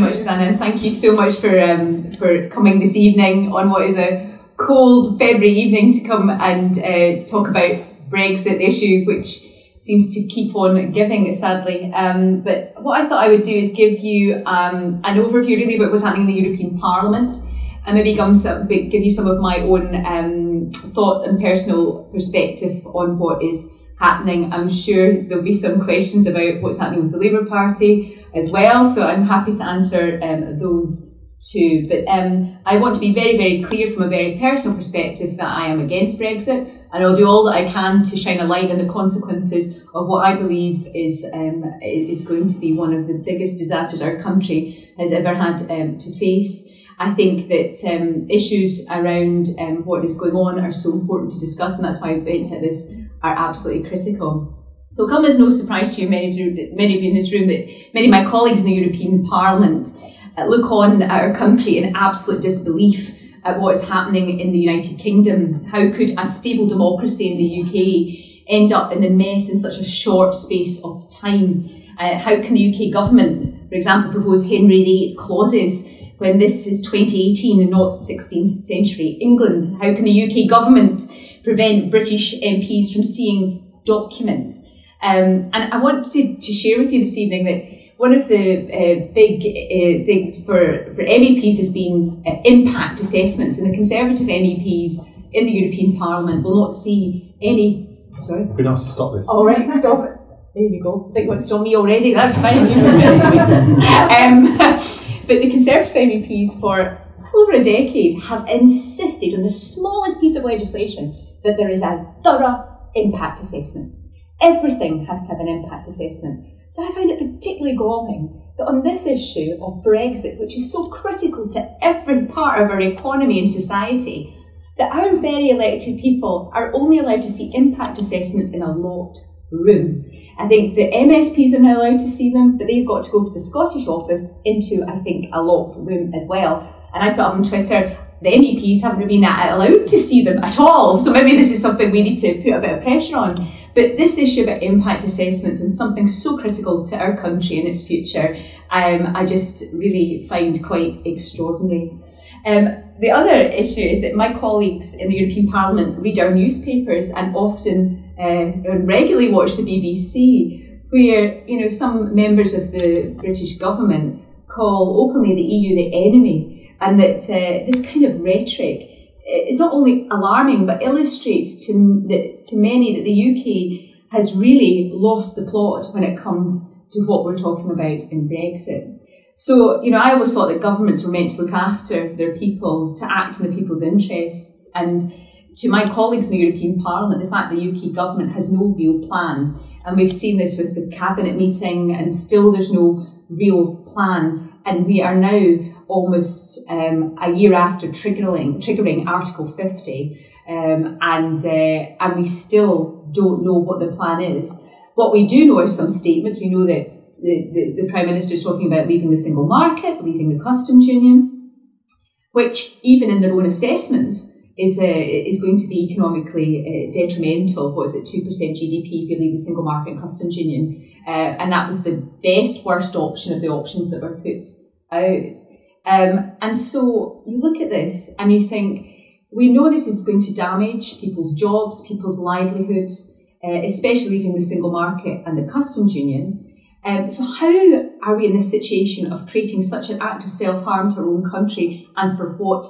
very much, thank you so much for um, for coming this evening on what is a cold February evening to come and uh, talk about Brexit, issue which seems to keep on giving, sadly. Um, but what I thought I would do is give you um, an overview really about what's happening in the European Parliament and maybe give you some of my own um, thoughts and personal perspective on what is happening. I'm sure there'll be some questions about what's happening with the Labour Party as well, so I'm happy to answer um, those too. But um, I want to be very, very clear from a very personal perspective that I am against Brexit, and I'll do all that I can to shine a light on the consequences of what I believe is um, is going to be one of the biggest disasters our country has ever had um, to face. I think that um, issues around um, what is going on are so important to discuss, and that's why events like this are absolutely critical. So, come as no surprise to you, many of you, many of you in this room, that many of my colleagues in the European Parliament uh, look on at our country in absolute disbelief at what is happening in the United Kingdom. How could a stable democracy in the UK end up in a mess in such a short space of time? Uh, how can the UK government, for example, propose Henry VIII clauses when this is 2018 and not 16th century England? How can the UK government prevent British MPs from seeing documents? Um, and I want to, to share with you this evening that one of the uh, big uh, things for, for MEPs has been uh, impact assessments, and the Conservative MEPs in the European Parliament will not see any. Sorry? We're going to have to stop this. All right, stop it. There you go. I think you want to stop me already. That's fine. um, but the Conservative MEPs for over a decade have insisted on the smallest piece of legislation that there is a thorough impact assessment. Everything has to have an impact assessment. So I find it particularly galling that on this issue of Brexit, which is so critical to every part of our economy and society, that our very elected people are only allowed to see impact assessments in a locked room. I think the MSPs are now allowed to see them, but they've got to go to the Scottish office into, I think, a locked room as well. And I put on Twitter, the MEPs haven't been allowed to see them at all. So maybe this is something we need to put a bit of pressure on. But this issue about impact assessments and something so critical to our country and its future, um, I just really find quite extraordinary. Um, the other issue is that my colleagues in the European Parliament read our newspapers and often uh, regularly watch the BBC, where you know some members of the British government call openly the EU the enemy, and that uh, this kind of rhetoric is not only alarming but illustrates to, to many that the UK has really lost the plot when it comes to what we're talking about in Brexit. So, you know, I always thought that governments were meant to look after their people, to act in the people's interests. And to my colleagues in the European Parliament, the fact the UK government has no real plan, and we've seen this with the cabinet meeting, and still there's no real plan. And we are now almost um, a year after triggering triggering Article 50, um, and uh, and we still don't know what the plan is. What we do know are some statements. We know that the, the, the Prime Minister is talking about leaving the single market, leaving the customs union, which even in their own assessments is uh, is going to be economically uh, detrimental. What is it, two percent GDP if you leave the single market and customs union? Uh, and that was the best worst option of the options that were put out. Um, and so you look at this and you think, we know this is going to damage people's jobs, people's livelihoods, uh, especially leaving the single market and the customs union. Um, so how are we in this situation of creating such an act of self-harm to our own country and for what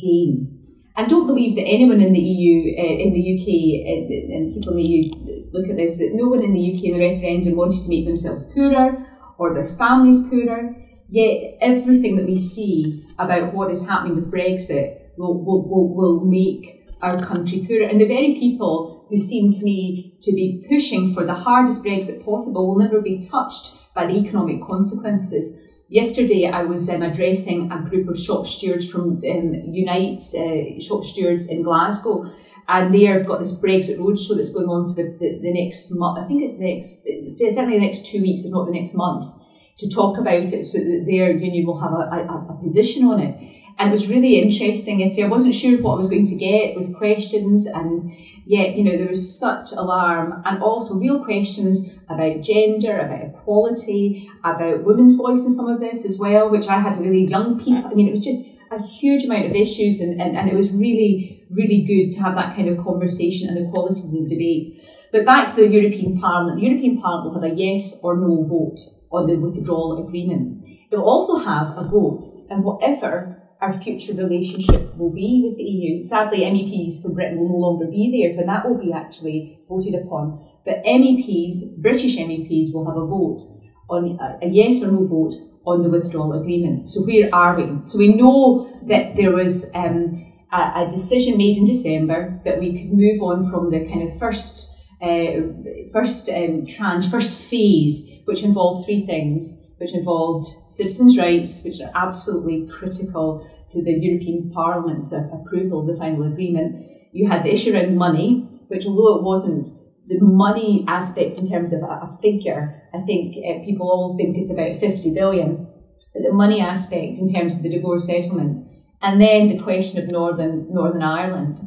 gain? I don't believe that anyone in the EU, uh, in the UK, uh, and people in the EU look at this, that no one in the UK in the referendum wanted to make themselves poorer or their families poorer. Yet everything that we see about what is happening with Brexit will, will, will, will make our country poorer. And the very people who seem to me to be pushing for the hardest Brexit possible will never be touched by the economic consequences. Yesterday, I was um, addressing a group of shop stewards from um, Unite uh, Shop Stewards in Glasgow, and they have got this Brexit roadshow that's going on for the, the, the next month. I think it's next, it's certainly the next two weeks, if not the next month to talk about it so that their union will have a, a, a position on it. And it was really interesting yesterday. I wasn't sure what I was going to get with questions, and Yet, you know, there was such alarm and also real questions about gender, about equality, about women's voice in some of this as well, which I had really young people. I mean, it was just a huge amount of issues and, and, and it was really, really good to have that kind of conversation and the quality of the debate. But back to the European Parliament. The European Parliament will have a yes or no vote on the withdrawal agreement. It will also have a vote and whatever our future relationship will be with the EU. Sadly, MEPs for Britain will no longer be there, but that will be actually voted upon. But MEPs, British MEPs, will have a vote on a, a yes or no vote on the withdrawal agreement. So where are we? So we know that there was um, a, a, decision made in December that we could move on from the kind of first uh, first um, first phase, which involved three things which involved citizens' rights, which are absolutely critical to the European Parliament's approval of the final agreement. You had the issue around money, which, although it wasn't the money aspect in terms of a, figure, I think uh, people all think it's about 50 billion. but The money aspect in terms of the divorce settlement, and then the question of Northern Northern Ireland.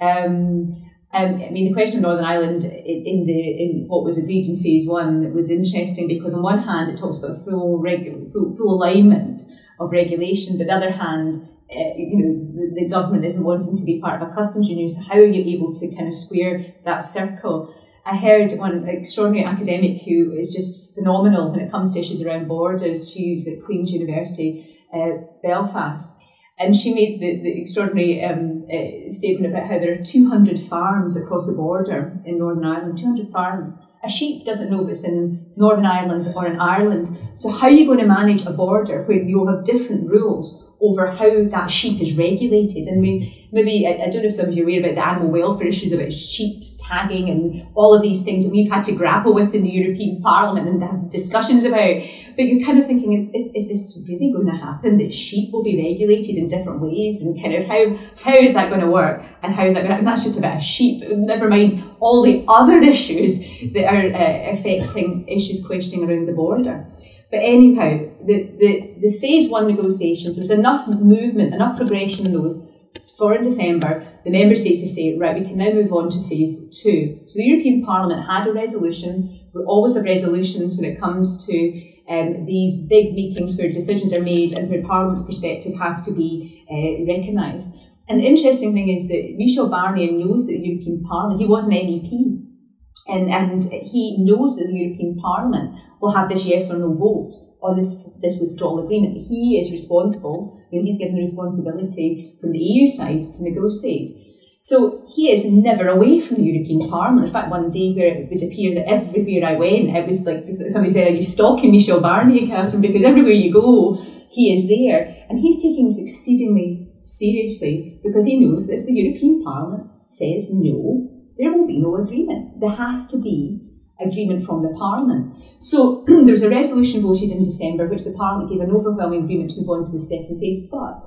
Um, um, I mean, the question of Northern Ireland in the in what was agreed in phase one was interesting because on one hand it talks about full regu- full, full alignment of regulation, but on the other hand, uh, you know, the, the, government isn't wanting to be part of a customs union. So how are you able to kind of square that circle? I heard one extraordinary academic who is just phenomenal when it comes to issues around borders. She's at Queen's University, uh, Belfast and she made the, the extraordinary um, uh, statement about how there are 200 farms across the border in Northern Ireland, 200 farms. A sheep doesn't know if it's in Northern Ireland or in Ireland. So, how are you going to manage a border where you'll have different rules over how that sheep is regulated? And maybe, maybe I, I don't know if some of you are aware about the animal welfare issues about sheep tagging and all of these things that we've had to grapple with in the European Parliament and have discussions about. But you're kind of thinking, is, is, is this really going to happen? That sheep will be regulated in different ways, and kind of how how is that going to work? And how is that going to? And that's just about sheep. Never mind all the other issues that are uh, affecting issues questioning around the border. But anyhow, the, the, the phase one negotiations, there was enough movement, enough progression in those for in December, the member states to say, right, we can now move on to phase two. So the European Parliament had a resolution. We always have resolutions when it comes to um, these big meetings where decisions are made and where Parliament's perspective has to be uh, recognised. And the interesting thing is that Michel Barnier knows that the European Parliament, he was an MEP, and, and he knows that the European Parliament will have this yes or no vote on this, this withdrawal agreement. He is responsible, you know, he's given the responsibility from the EU side to negotiate. So he is never away from the European Parliament. In fact, one day where it would appear that everywhere I went, it was like somebody said, Are you stalking Michel Barnier, Catherine? Because everywhere you go, he is there. And he's taking this exceedingly seriously because he knows that if the European Parliament says no, there will be no agreement. There has to be agreement from the Parliament. So there was a resolution voted in December which the Parliament gave an overwhelming agreement to move on to the second phase. But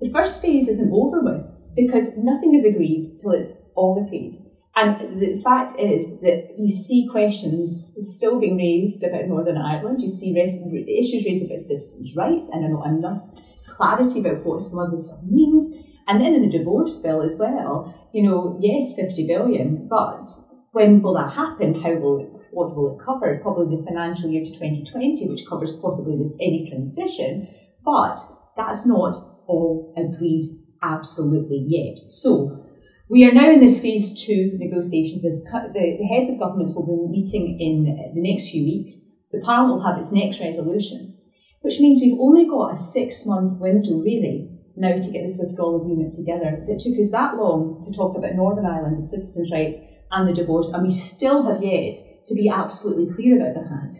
the first phase isn't over with because nothing is agreed till it's all agreed. And the fact is that you see questions still being raised about Northern Ireland. You see issues raised about citizens' rights and not enough clarity about what some of this stuff means. And then in the divorce bill as well, you know, yes, 50 billion, but when will that happen? How will it, what will it cover? Probably the financial year to 2020, which covers possibly any transition, but that's not all agreed absolutely yet. So we are now in this phase two negotiation. The, the, the heads of governments will be meeting in the next few weeks. The Parliament will have its next resolution, which means we've only got a six month window really now to get this withdrawal agreement together. It took us that long to talk about Northern Ireland, the citizens' rights, and the divorce, and we still have yet to be absolutely clear about that.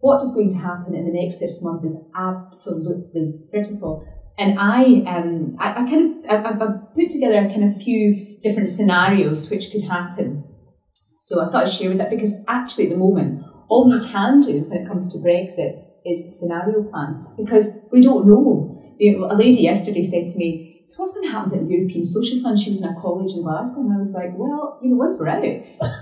What is going to happen in the next six months is absolutely critical. And I, um, I, I kind of, I've, I've put together a kind of few different scenarios which could happen. So I thought I'd share with that because actually at the moment, all we can do when it comes to Brexit is scenario plan because we don't know. You know, a lady yesterday said to me, so what's going to happen to the European Social Fund? She was in a college in Glasgow, and I was like, well, you know, once we're out,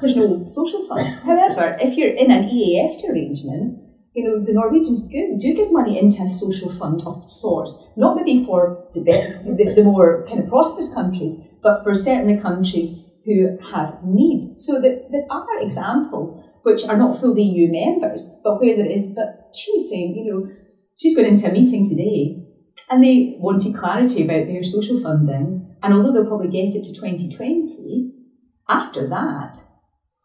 there's no social fund. However, if you're in an EEA arrangement, you know, the Norwegians do, do give money into a social fund of sorts, not maybe for the, the, the more kind of prosperous countries, but for certain countries who have need. So there are examples which are not full EU members, but where there is, but she was saying, you know, she's going into a meeting today and they wanted clarity about their social funding. And although they'll probably get it to 2020, after that,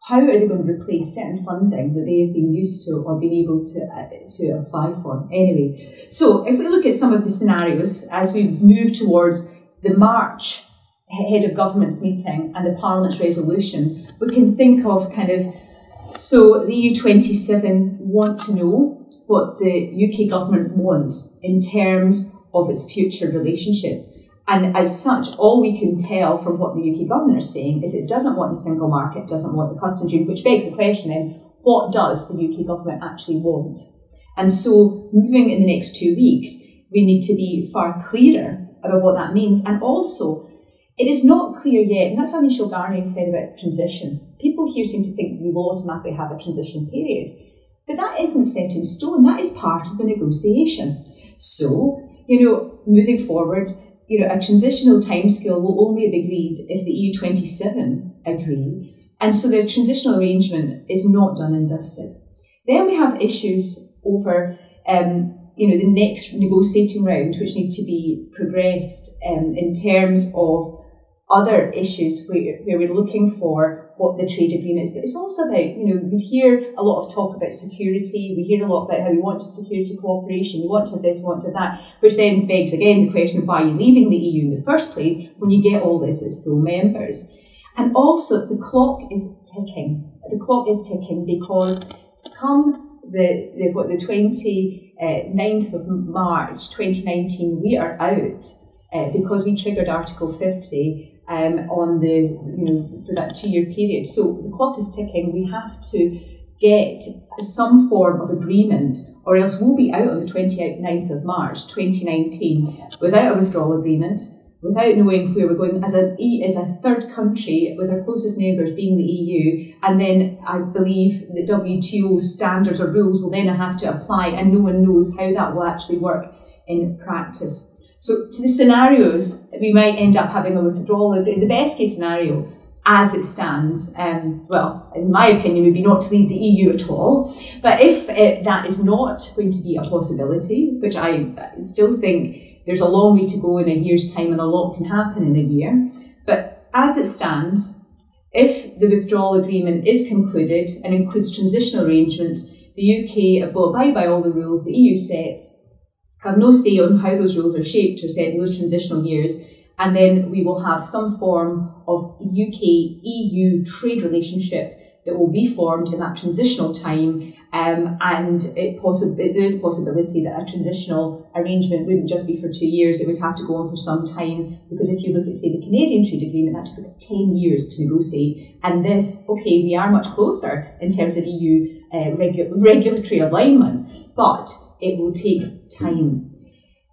how are they going to replace certain funding that they have been used to or been able to, uh, to apply for? Anyway, so if we look at some of the scenarios as we move towards the March head of government's meeting and the Parliament's resolution, we can think of kind of so the EU27 want to know what the UK government wants in terms of its future relationship. And as such, all we can tell from what the UK government is saying is it doesn't want the single market, doesn't want the customs union, which begs the question then, what does the UK government actually want? And so, moving in the next two weeks, we need to be far clearer about what that means. And also, it is not clear yet, and that's why Michel Barnier said about transition. People here seem to think we will automatically have a transition period. But that isn't set in stone, that is part of the negotiation. So, you know, moving forward, you know, a transitional timescale will only be agreed if the EU27 agree. And so the transitional arrangement is not done and dusted. Then we have issues over, um, you know, the next negotiating round, which need to be progressed um, in terms of other issues where, where we're looking for what the trade agreement is. But it's also about, you know, we hear a lot of talk about security. We hear a lot about how we want security cooperation. We want to this, we want to that, which then begs again the question of why are you leaving the EU in the first place when you get all this as full members. And also the clock is ticking. The clock is ticking because come the, the what the 29th uh, of March 2019, we are out uh, because we triggered Article 50 um, on the, you know, for that two year period. So the clock is ticking. We have to get some form of agreement, or else we'll be out on the 29th of March 2019 without a withdrawal agreement, without knowing where we're going as a, as a third country, with our closest neighbours being the EU. And then I believe the WTO standards or rules will then have to apply, and no one knows how that will actually work in practice. So to the scenarios, we might end up having a withdrawal. In the best case scenario, as it stands, um, well, in my opinion, would be not to leave the EU at all. But if it, that is not going to be a possibility, which I still think there's a long way to go in a year's time and a lot can happen in a year. But as it stands, if the withdrawal agreement is concluded and includes transitional arrangements, the UK will abide by all the rules the EU sets have no say on how those rules are shaped or set in those transitional years. And then we will have some form of UK EU trade relationship that will be formed in that transitional time. Um, and it possi- there is possibility that a transitional arrangement wouldn't just be for two years, it would have to go on for some time. Because if you look at, say, the Canadian trade agreement, that took about 10 years to negotiate. And this, okay, we are much closer in terms of EU uh, regu- regulatory alignment, but it will take time.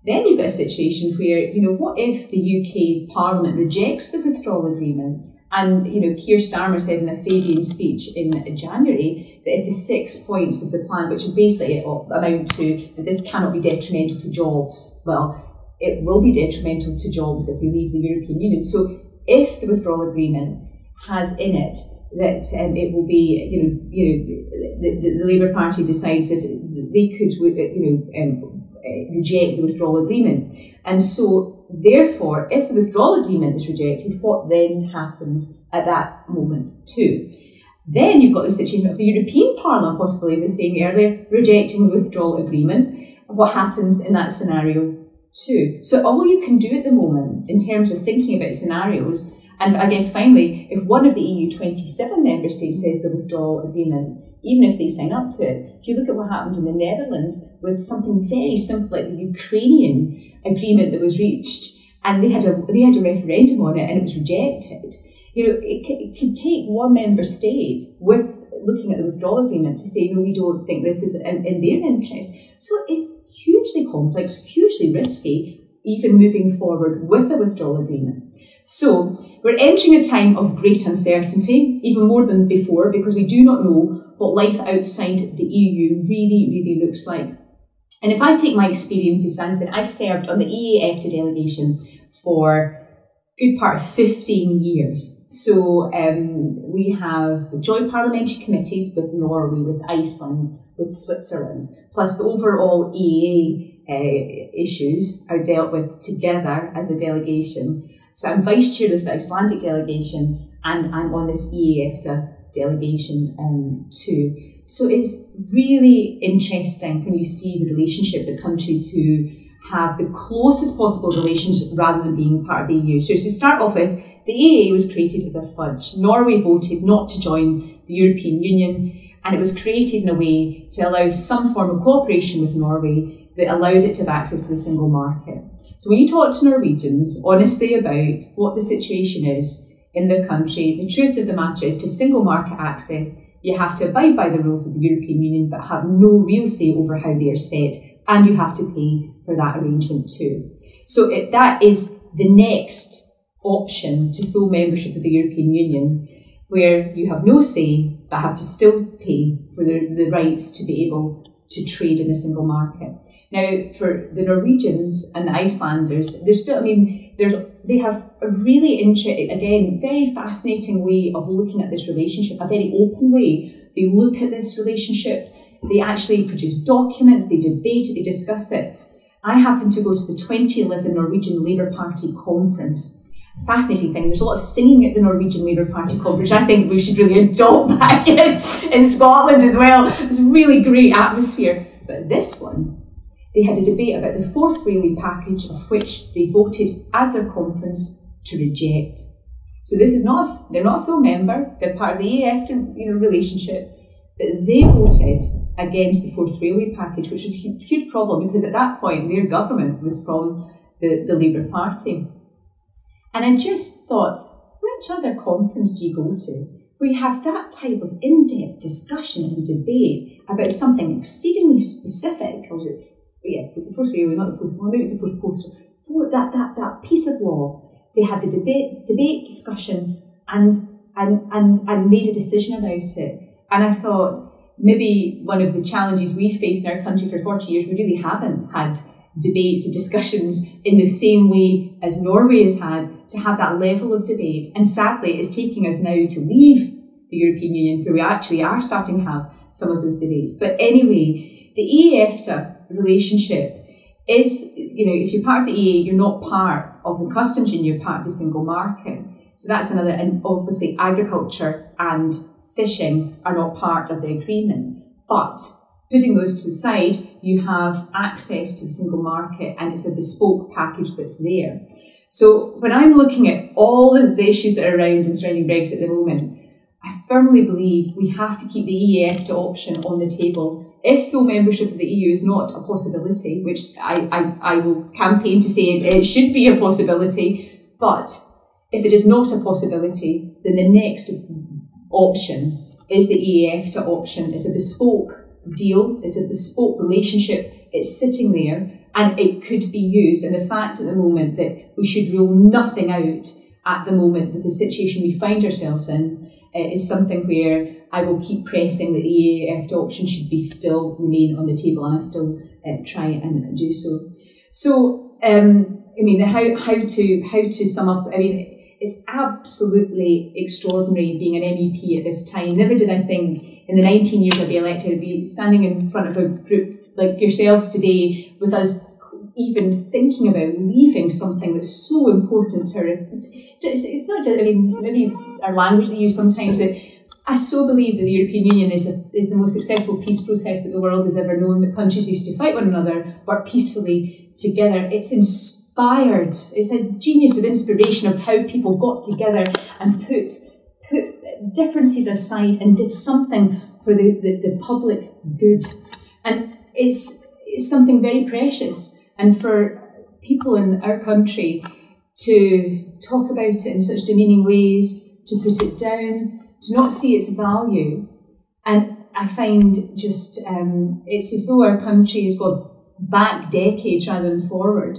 Then you've got a situation where, you know, what if the UK Parliament rejects the withdrawal agreement? And, you know, Keir Starmer said in a Fabian speech in January that if the six points of the plan, which basically amount to that this cannot be detrimental to jobs, well, it will be detrimental to jobs if we leave the European Union. So if the withdrawal agreement has in it that um, it will be, you know, you know, the, the, the Labour Party decides that they could, you know, um, uh, reject the withdrawal agreement. And so, therefore, if the withdrawal agreement is rejected, what then happens at that moment too? Then you've got the situation of the European Parliament, possibly, as I was saying earlier, rejecting the withdrawal agreement. What happens in that scenario too? So all you can do at the moment in terms of thinking about scenarios, and I guess finally, if one of the EU 27 member states says the withdrawal agreement even if they sign up to it. If you look at what happened in the Netherlands with something very simple like the Ukrainian agreement that was reached, and they had a they had a referendum on it and it was rejected. You know, it, it could take one member state with looking at the withdrawal agreement to say, no, we don't think this is in, in their interest. So it's hugely complex, hugely risky, even moving forward with a withdrawal agreement. So we're entering a time of great uncertainty, even more than before, because we do not know what life outside the EU really, really looks like. And if I take my experience as Sanson, I've served on the EAFTA delegation for a good part of 15 years. So um, we have joint parliamentary committees with Norway, with Iceland, with Switzerland, plus the overall EEA uh, issues are dealt with together as a delegation. So I'm vice chair of the Icelandic delegation and I'm on this EEA-EFTA delegation um, too. So it's really interesting when you see the relationship with countries who have the closest possible relationship rather than being part of the EU. So to start off with, the EEA was created as a fudge. Norway voted not to join the European Union, and it was created in a way to allow some form of cooperation with Norway that allowed it to have access to the single market. So when you talk to Norwegians honestly about what the situation is in their country, the truth of the matter is to single market access, you have to abide by the rules of the European Union but have no real say over how they are set, and you have to pay for that arrangement too. So that is the next option to full membership of the European Union, where you have no say but have to still pay for the, the rights to be able to trade in the single market. Now, for the Norwegians and the Icelanders, there's still, I mean, there's, they have a really interesting, again, very fascinating way of looking at this relationship, a very open way. They look at this relationship, they actually produce documents, they debate it, they discuss it. I happened to go to the 2011 Norwegian Labour Party conference. Fascinating thing. There's a lot of singing at the Norwegian Labour Party conference. I think we should really adopt that in, in Scotland as well. It was a really great atmosphere. But this one, they had a debate about the fourth railway package, of which they voted as their conference to reject. So this is not a, they're not a full member. They're part of the EEA you know relationship, but they voted against the fourth railway package, which was a huge problem because at that point their government was from the, the Labour Party. And I just thought, which other conference do you go to where you have that type of in-depth discussion and debate about something exceedingly specific, or it, yeah, it was the fourth railway, not the fourth, well, maybe it was the fourth postal, for that, that, that piece of law, they had the debate, debate discussion and, and, and, and made a decision about it. And I thought, maybe one of the challenges we've faced in our country for 40 years, we really haven't had debates and discussions in the same way as Norway has had to have that level of debate. And sadly, it's taking us now to leave the European Union, where we actually are starting to have some of those debates. But anyway, the EEA-EFTA relationship is, you know, if you're part of the EEA, you're not part of the customs union, you're part of the single market. So that's another, and obviously agriculture and fishing are not part of the agreement. But putting those to the side, you have access to the single market and it's a bespoke package that's there. So when I'm looking at all of the issues that are around and surrounding Brexit at the moment, I firmly believe we have to keep the EEA option on the table. If full membership of the EU is not a possibility, which I, I, I will campaign to say it, it should be a possibility, but if it is not a possibility, then the next option is the EEA option. It's a bespoke deal, it's a bespoke relationship, it's sitting there and it could be used. And the fact at the moment that we should rule nothing out at the moment with the situation we find ourselves in uh, is something where I will keep pressing that the EEA option should be still remain on the table and I still uh, try and do so. So, um, I mean, how, how to how to sum up, I mean, it's absolutely extraordinary being an MEP at this time. Never did I think in the 19 years I'd be elected, I'd be standing in front of a group like yourselves today with us even thinking about leaving something that's so important to our, it's not just, I mean, maybe our language we use sometimes, but I so believe that the European Union is, a, is the most successful peace process that the world has ever known, that countries used to fight one another, work peacefully together. It's inspired. It's a genius of inspiration of how people got together and put put differences aside and did something for the, the, the public good. And it's, it's something very precious. And for people in our country to talk about it in such demeaning ways, to put it down, to not see its value. And I find just um, it's as though our country has gone back decades rather than forward.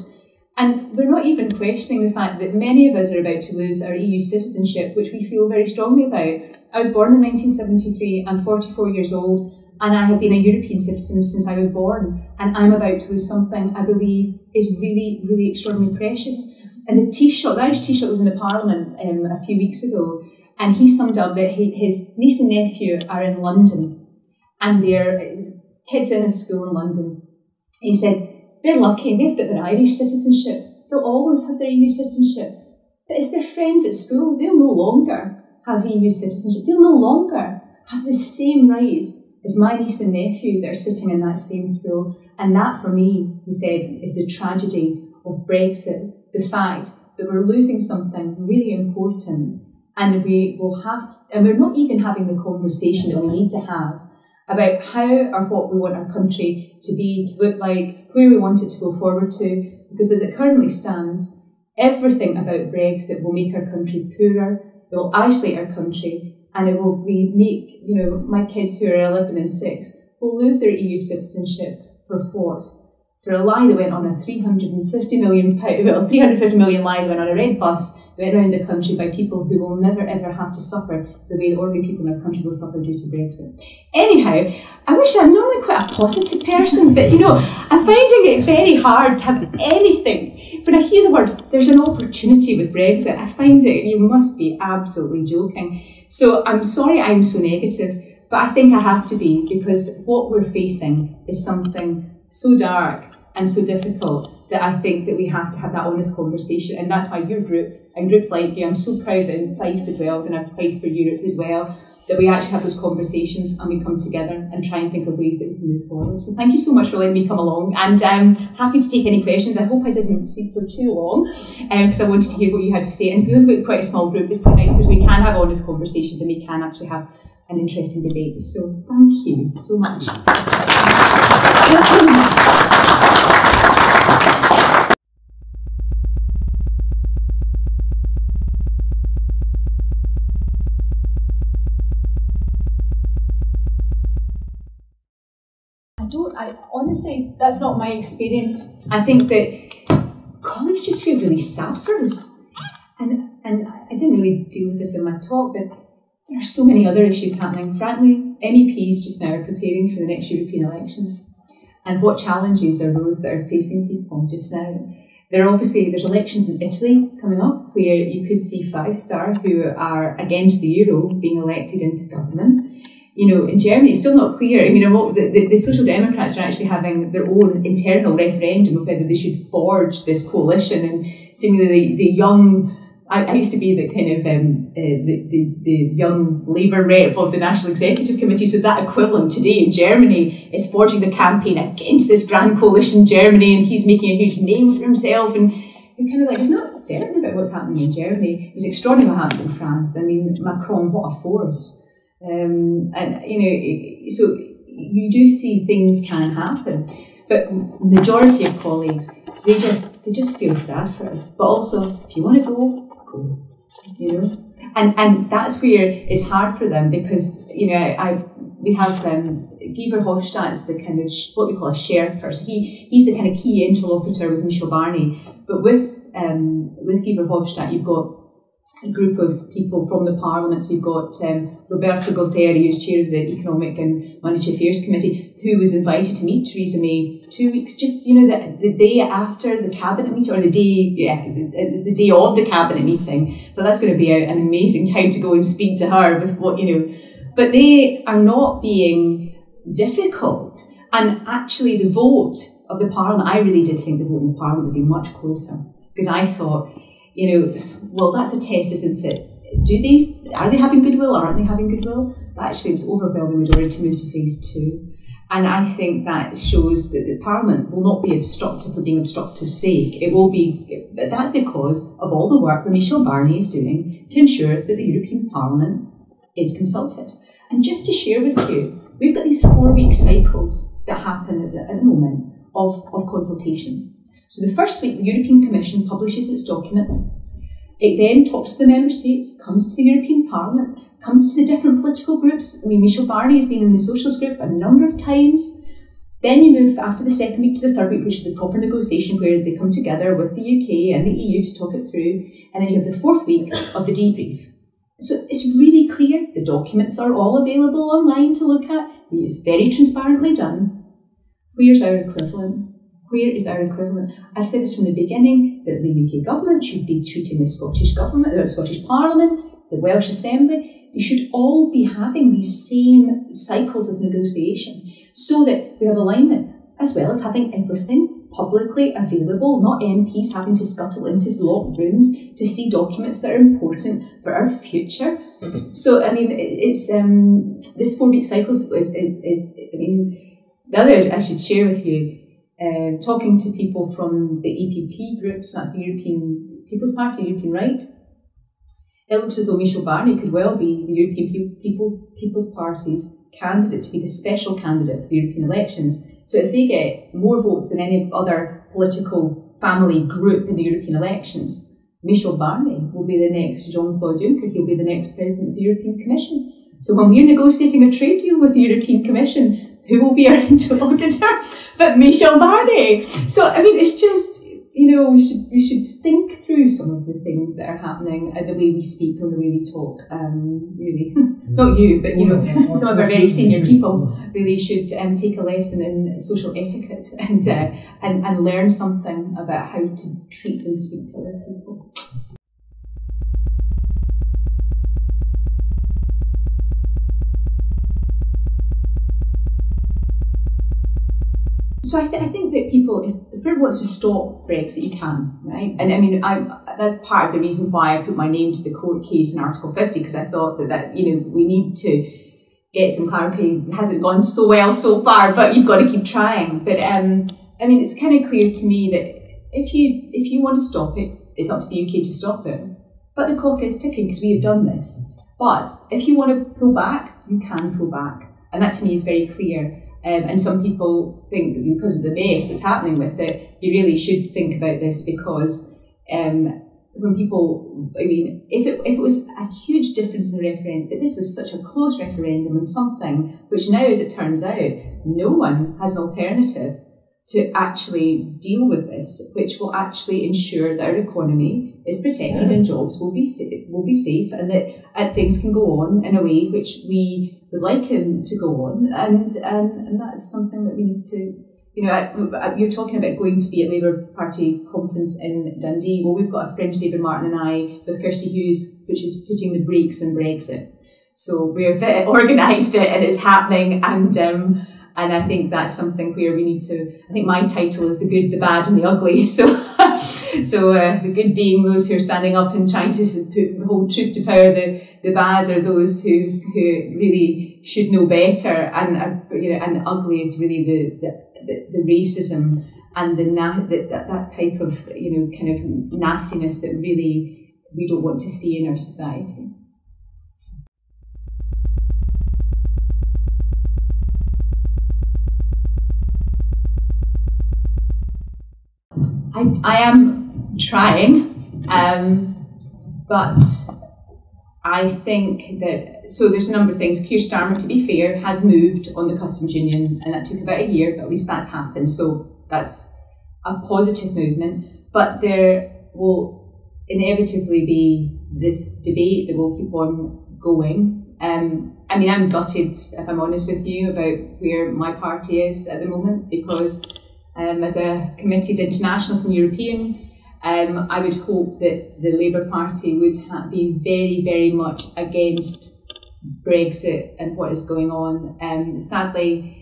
And we're not even questioning the fact that many of us are about to lose our EU citizenship, which we feel very strongly about. I was born in 1973, I'm 44 years old, and I have been a European citizen since I was born. And I'm about to lose something I believe is really, really extraordinarily precious. And the Taoiseach, the Irish Taoiseach was in the Parliament um, a few weeks ago, and he summed up that he, his niece and nephew are in London, and they're kids in a school in London. He said, they're lucky, they've got their Irish citizenship. They'll always have their EU citizenship. But it's their friends at school, they'll no longer have EU citizenship. They'll no longer have the same rights as my niece and nephew that are sitting in that same school. And that, for me, he said, is the tragedy of Brexit. The fact that we're losing something really important and we will have, and we're not even having the conversation that we need to have about how or what we want our country to be, to look like, where we want it to go forward to. Because as it currently stands, everything about Brexit will make our country poorer, it will isolate our country, and it will make, you know, my kids who are 11 and 6 will lose their EU citizenship for what? For a lie that went on a 350 million, well, 350 million lie that went on a red bus around the country by people who will never ever have to suffer the way ordinary people in our country will suffer due to Brexit. Anyhow, I wish I'm normally quite a positive person, but you know, I'm finding it very hard to have anything. When I hear the word, there's an opportunity with Brexit, I find it, you must be absolutely joking. So I'm sorry I'm so negative, but I think I have to be because what we're facing is something so dark and so difficult that I think that we have to have that honest conversation. And that's why your group and groups like you, I'm so proud that in Fife as well, and I've Fife for Europe as well, that we actually have those conversations and we come together and try and think of ways that we can move forward. So thank you so much for letting me come along and I'm happy to take any questions. I hope I didn't speak for too long because um, I wanted to hear what you had to say. And we've got quite a small group, it's quite nice because we can have honest conversations and we can actually have an interesting debate. So thank you so much. honestly, that's not my experience. I think that colleagues just feel really sad for us. And, and I didn't really deal with this in my talk, but there are so many other issues happening. Frankly, MEPs just now are preparing for the next European elections. And what challenges are those that are facing people just now? There are obviously there's elections in Italy coming up where you could see Five Star who are against the euro being elected into government you know, in Germany, it's still not clear. You know, the, the, the, Social Democrats are actually having their own internal referendum of whether they should forge this coalition, and seemingly the, the young. I, I used to be the kind of um, uh, the, the, the young Labour rep of the National Executive Committee, so that equivalent today in Germany is forging the campaign against this grand coalition Germany, and he's making a huge name for himself. And you're kind of like, he's not certain about what's happening in Germany. It was extraordinary what happened in France. I mean, Macron, what a force. Um, and you know, so you do see things can happen, but majority of colleagues they just they just feel sad for us. But also, if you want to go, go. You know, and and that's where it's hard for them because you know I we have um, Guy Verhofstadt's the kind of what we call a share person. He he's the kind of key interlocutor with Michel Barnier, But with um, with Guy Verhofstadt, you've got group of people from the Parliament. So you've got um, Roberto Gualtieri, who's chair of the Economic and Monetary Affairs Committee, who was invited to meet Theresa May two weeks, just you know, the, the day after the cabinet meeting, or the day, yeah, the, the day of the cabinet meeting. So that's going to be a, an amazing time to go and speak to her with what you know. But they are not being difficult, and actually, the vote of the Parliament, I really did think the vote in the Parliament would be much closer because I thought you know, well, that's a test, isn't it? Do they, are they having goodwill or aren't they having goodwill? But actually, it was overwhelming majority to move to phase two. And I think that shows that the Parliament will not be obstructive for being obstructive sake. It will be, but that's because of all the work that Michel Barnier is doing to ensure that the European Parliament is consulted. And just to share with you, we've got these four week cycles that happen at the, at the moment of, of consultation. So the first week, the European Commission publishes its documents. It then talks to the member states, comes to the European Parliament, comes to the different political groups. I mean, Michel Barnier has been in the Socialist group a number of times. Then you move after the second week to the third week, which is the proper negotiation where they come together with the UK and the EU to talk it through. And then you have the fourth week of the debrief. So it's really clear. The documents are all available online to look at. It's very transparently done. Where's our equivalent? Where is our equivalent? I've said this from the beginning. that the UK government should be treating the Scottish government, the Scottish Parliament, the Welsh Assembly. They should all be having these same cycles of negotiation so that we have alignment, as well as having everything publicly available, not MPs having to scuttle into locked rooms to see documents that are important for our future. So, I mean, it's um, this four week cycle is, is, is, I mean, the other I should share with you, uh, talking to people from the EPP groups, that's the European People's Party, European Right, it looks as though Michel Barnier could well be the European People, People's Party's candidate to be the special candidate for the European elections. So if they get more votes than any other political family group in the European elections, Michel Barnier will be the next Jean-Claude Juncker. He'll be the next president of the European Commission. So when we're negotiating a trade deal with the European Commission, who will be our interlocutor? But Michel Barnier. So I mean, it's just you know, we should we should think through some of the things that are happening and the way we speak and the way we talk. Um, really, not you, but you know, some of our very senior people really should um, take a lesson in social etiquette and uh, and and learn something about how to treat and speak to other people. So I, th- I think that people, if Spirit wants to stop Brexit, you can, right? And I mean, I, that's part of the reason why I put my name to the court case in Article 50, because I thought that, that, you know, we need to get some clarity. It hasn't gone so well so far, but you've got to keep trying. But um, I mean, it's kind of clear to me that if you if you want to stop it, it's up to the UK to stop it. But the clock is ticking because we have done this. But if you want to pull back, you can pull back, and that to me is very clear. Um, and some people think that because of the mess that's happening with it, you really should think about this because um, when people, I mean, if it, if it was a huge difference in referendum, but this was such a close referendum on something which now, as it turns out, no one has an alternative to actually deal with this, which will actually ensure that our economy is protected yeah. and jobs will be safe, will be safe, and that and things can go on in a way which we would like them to go on, and and, and that's something that we need to. You know, you're talking about going to be at Labour Party conference in Dundee. Well, we've got a friend, David Martin, and I, with Kirsty Hughes, which is putting the brakes on Brexit. So we're organised it, and it's happening, and um, and I think that's something where we need to. I think my title is the good, the bad, and the ugly. So, so uh, the good being those who are standing up and trying to put, hold truth to power. The the bad are those who who really should know better, and are, you know, and the ugly is really the the, the, the racism and the, na- the that, that type of you know kind of nastiness that really we don't want to see in our society. I, I am trying, um, but I think that so there's a number of things. Keir Starmer, to be fair, has moved on the customs union, and that took about a year, but at least that's happened. So that's a positive movement. But there will inevitably be this debate that will keep on going. Um, I mean, I'm gutted, if I'm honest with you, about where my party is at the moment because um, as a committed internationalist and European, um, I would hope that the Labour Party would be very, very much against Brexit and what is going on. Um, sadly,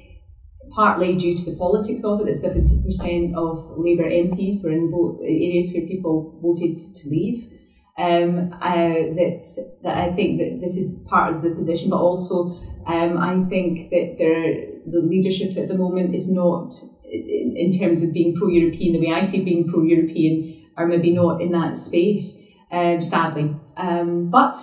partly due to the politics of it, that 70% of Labour MPs were in areas where people voted to leave. Um, uh, that, that I think that this is part of the position, but also um, I think that there, the leadership at the moment is not in, in terms of being pro-European, the way I see being pro-European, are maybe not in that space, um, sadly. Um, but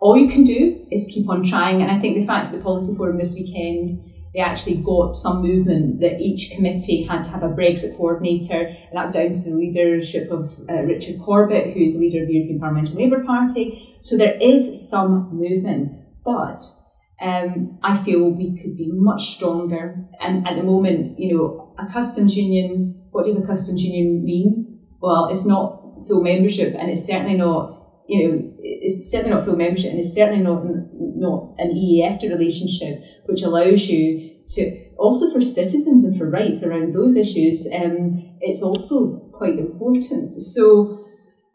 all you can do is keep on trying, and I think the fact that the policy forum this weekend they actually got some movement that each committee had to have a Brexit coordinator, and that was down to the leadership of uh, Richard Corbett, who is the leader of the European Parliamentary Labour Party. So there is some movement, but um, I feel we could be much stronger. And at the moment, you know, a customs union, what does a customs union mean? Well, it's not full membership and it's certainly not, you know, it's certainly not full membership and it's certainly not, not an EEA relationship, which allows you to, also for citizens and for rights around those issues, um, it's also quite important. So,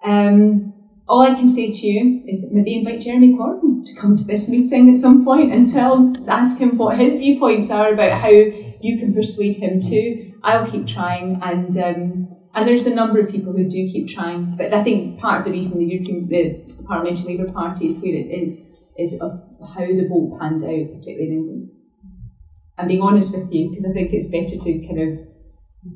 um, all I can say to you is maybe invite Jeremy Corbyn to come to this meeting at some point and tell, ask him what his viewpoints are about how you can persuade him too. I'll keep trying, and um, and there's a number of people who do keep trying. But I think part of the reason the European, the Parliamentary Labour Party is where it is is of how the vote panned out, particularly in England. I'm being honest with you because I think it's better to kind of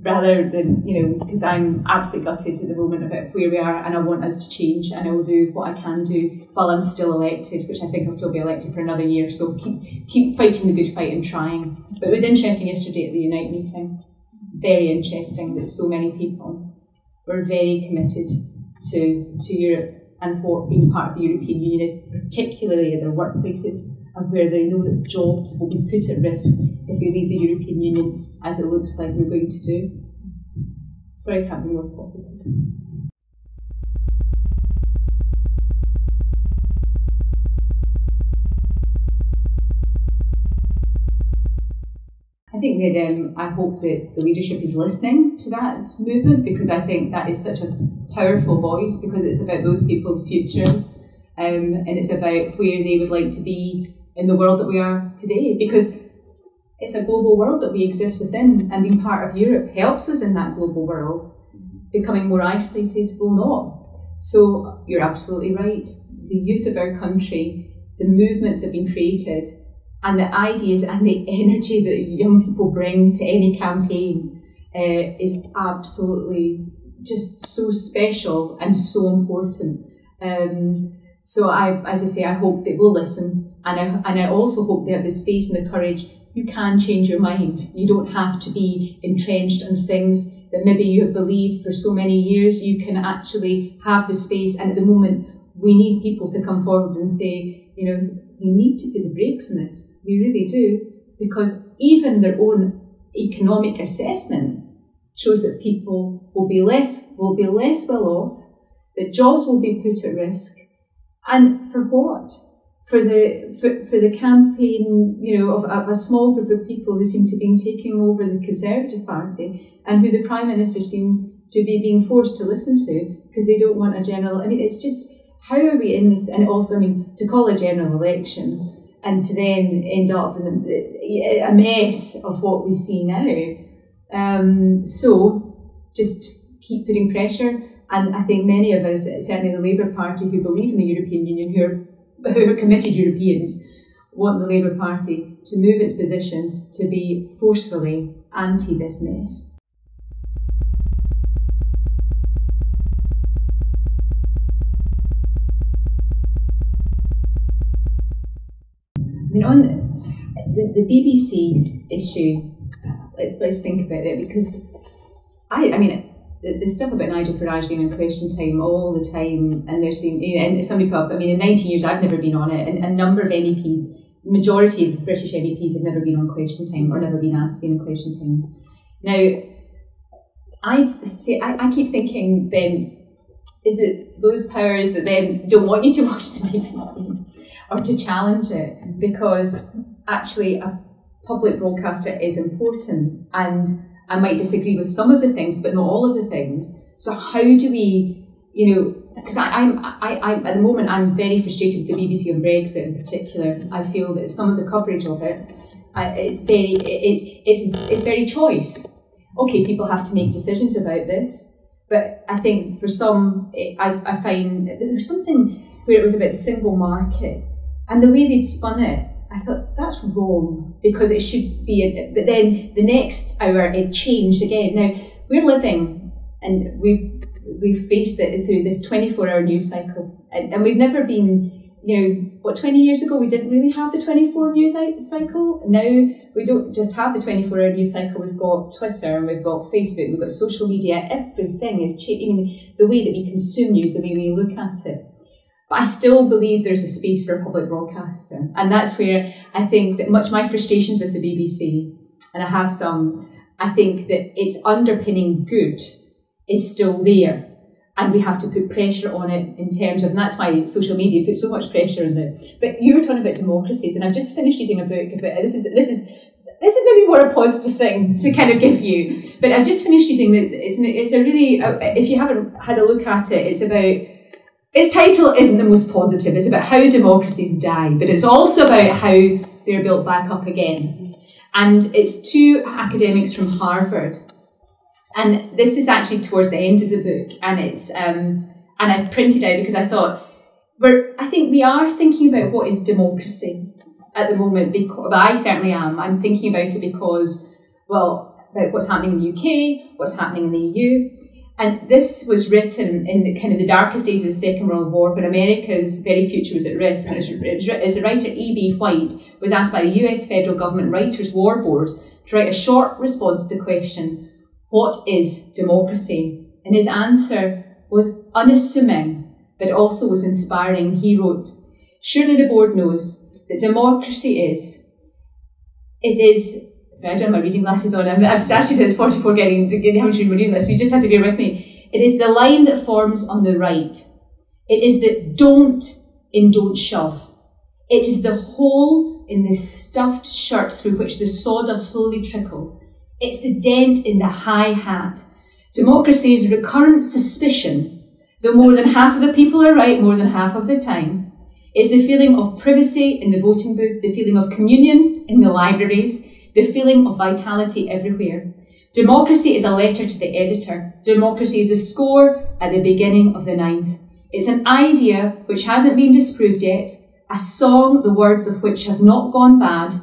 rather than you know because I'm absolutely gutted at the moment about where we are and I want us to change and I will do what I can do while I'm still elected which I think I'll still be elected for another year. So keep keep fighting the good fight and trying. But it was interesting yesterday at the Unite meeting. Very interesting that so many people were very committed to to Europe and what being part of the European Union is particularly in their workplaces and where they know that jobs will be put at risk if we leave the European Union as it looks like we're going to do. Sorry, I can't be more positive. I think that um, I hope that the leadership is listening to that movement because I think that is such a powerful voice because it's about those people's futures um, and it's about where they would like to be in the world that we are today because it's a global world that we exist within, and being part of Europe helps us in that global world. Becoming more isolated will not. So you're absolutely right. The youth of our country, the movements that have been created, and the ideas and the energy that young people bring to any campaign uh, is absolutely just so special and so important. Um, so I, as I say, I hope they will listen, and I, and I also hope they have the space and the courage you can change your mind. You don't have to be entrenched in things that maybe you have believed for so many years. You can actually have the space. And at the moment, we need people to come forward and say, you know, we need to put the brakes on this. We really do. Because even their own economic assessment shows that people will be less will be less well off, that jobs will be put at risk. And for what? For the for, for the campaign, you know, of, of, a small group of people who seem to be taking over the Conservative Party and who the Prime Minister seems to be being forced to listen to because they don't want a general. I mean, it's just how are we in this? And also, I mean, to call a general election and to then end up in a mess of what we see now. Um, so just keep putting pressure. And I think many of us, certainly the Labour Party, who believe in the European Union, who are who committed Europeans want the Labour Party to move its position to be forcefully anti this mess. I mean, on the, the BBC issue, uh, let's let's think about it because I, I mean, the, the stuff about Nigel Farage being on question time all the time, and they're saying, you know, and somebody put up, I mean, in 19 years I've never been on it, and a number of MEPs, majority of British MEPs have never been on question time or never been asked to be on question time. Now, I see, I, I keep thinking then, is it those powers that then don't want you to watch the BBC or to challenge it? Because actually, a public broadcaster is important and I might disagree with some of the things, but not all of the things. So how do we, you know, because I'm, I, I, at the moment, I'm very frustrated with the BBC on Brexit in particular. I feel that some of the coverage of it, it's very, it's, it's, it's very choice. Okay, people have to make decisions about this, but I think for some, I, I find there's something where it was about the single market and the way they'd spun it I thought that's wrong because it should be. A, but then the next hour it changed again. Now we're living, and we've we've faced it through this 24-hour news cycle, and, and we've never been. You know, what 20 years ago we didn't really have the 24 news cycle. Now we don't just have the 24-hour news cycle. We've got Twitter and we've got Facebook. We've got social media. Everything is changing. I mean, The way that we consume news, the way we look at it. But I still believe there's a space for a public broadcaster. And that's where I think that much of my frustrations with the BBC, and I have some, I think that its underpinning good is still there. And we have to put pressure on it in terms of, and that's why social media puts so much pressure on it. But you were talking about democracies, and I've just finished reading a book about this is this is this is maybe more a positive thing to kind of give you. But I've just finished reading that It's it's a really uh, if you haven't had a look at it, it's about. Its title isn't the most positive. It's about how democracies die, but it's also about how they're built back up again. And it's two academics from Harvard, and this is actually towards the end of the book, and it's um, and I printed out because I thought we're I think we are thinking about what is democracy at the moment, because I certainly am. I'm thinking about it because, well, about what's happening in the UK, what's happening in the EU. And this was written in the kind of the darkest days of the Second World War, when America's very future was at risk. And as a writer, E.B. White was asked by the US federal government Writers' War Board to write a short response to the question, What is democracy? And his answer was unassuming, but also was inspiring. He wrote, Surely the board knows that democracy is. It is. Sorry, I have my reading glasses on. i have started at 44 getting, getting having to read my reading list, so you just have to bear with me. It is the line that forms on the right. It is the don't in don't shove. It is the hole in the stuffed shirt through which the sawdust slowly trickles. It's the dent in the high hat. Democracy is recurrent suspicion, though more than half of the people are right more than half of the time. It's the feeling of privacy in the voting booths, the feeling of communion in the libraries, the feeling of vitality everywhere. Democracy is a letter to the editor. Democracy is a score at the beginning of the ninth. It's an idea which hasn't been disproved yet, a song the words of which have not gone bad.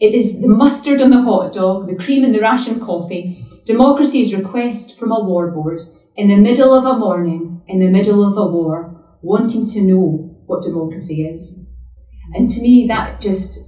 It is the mustard on the hot dog, the cream in the ration coffee. Democracy is request from a war board in the middle of a morning, in the middle of a war, wanting to know what democracy is. And to me, that just,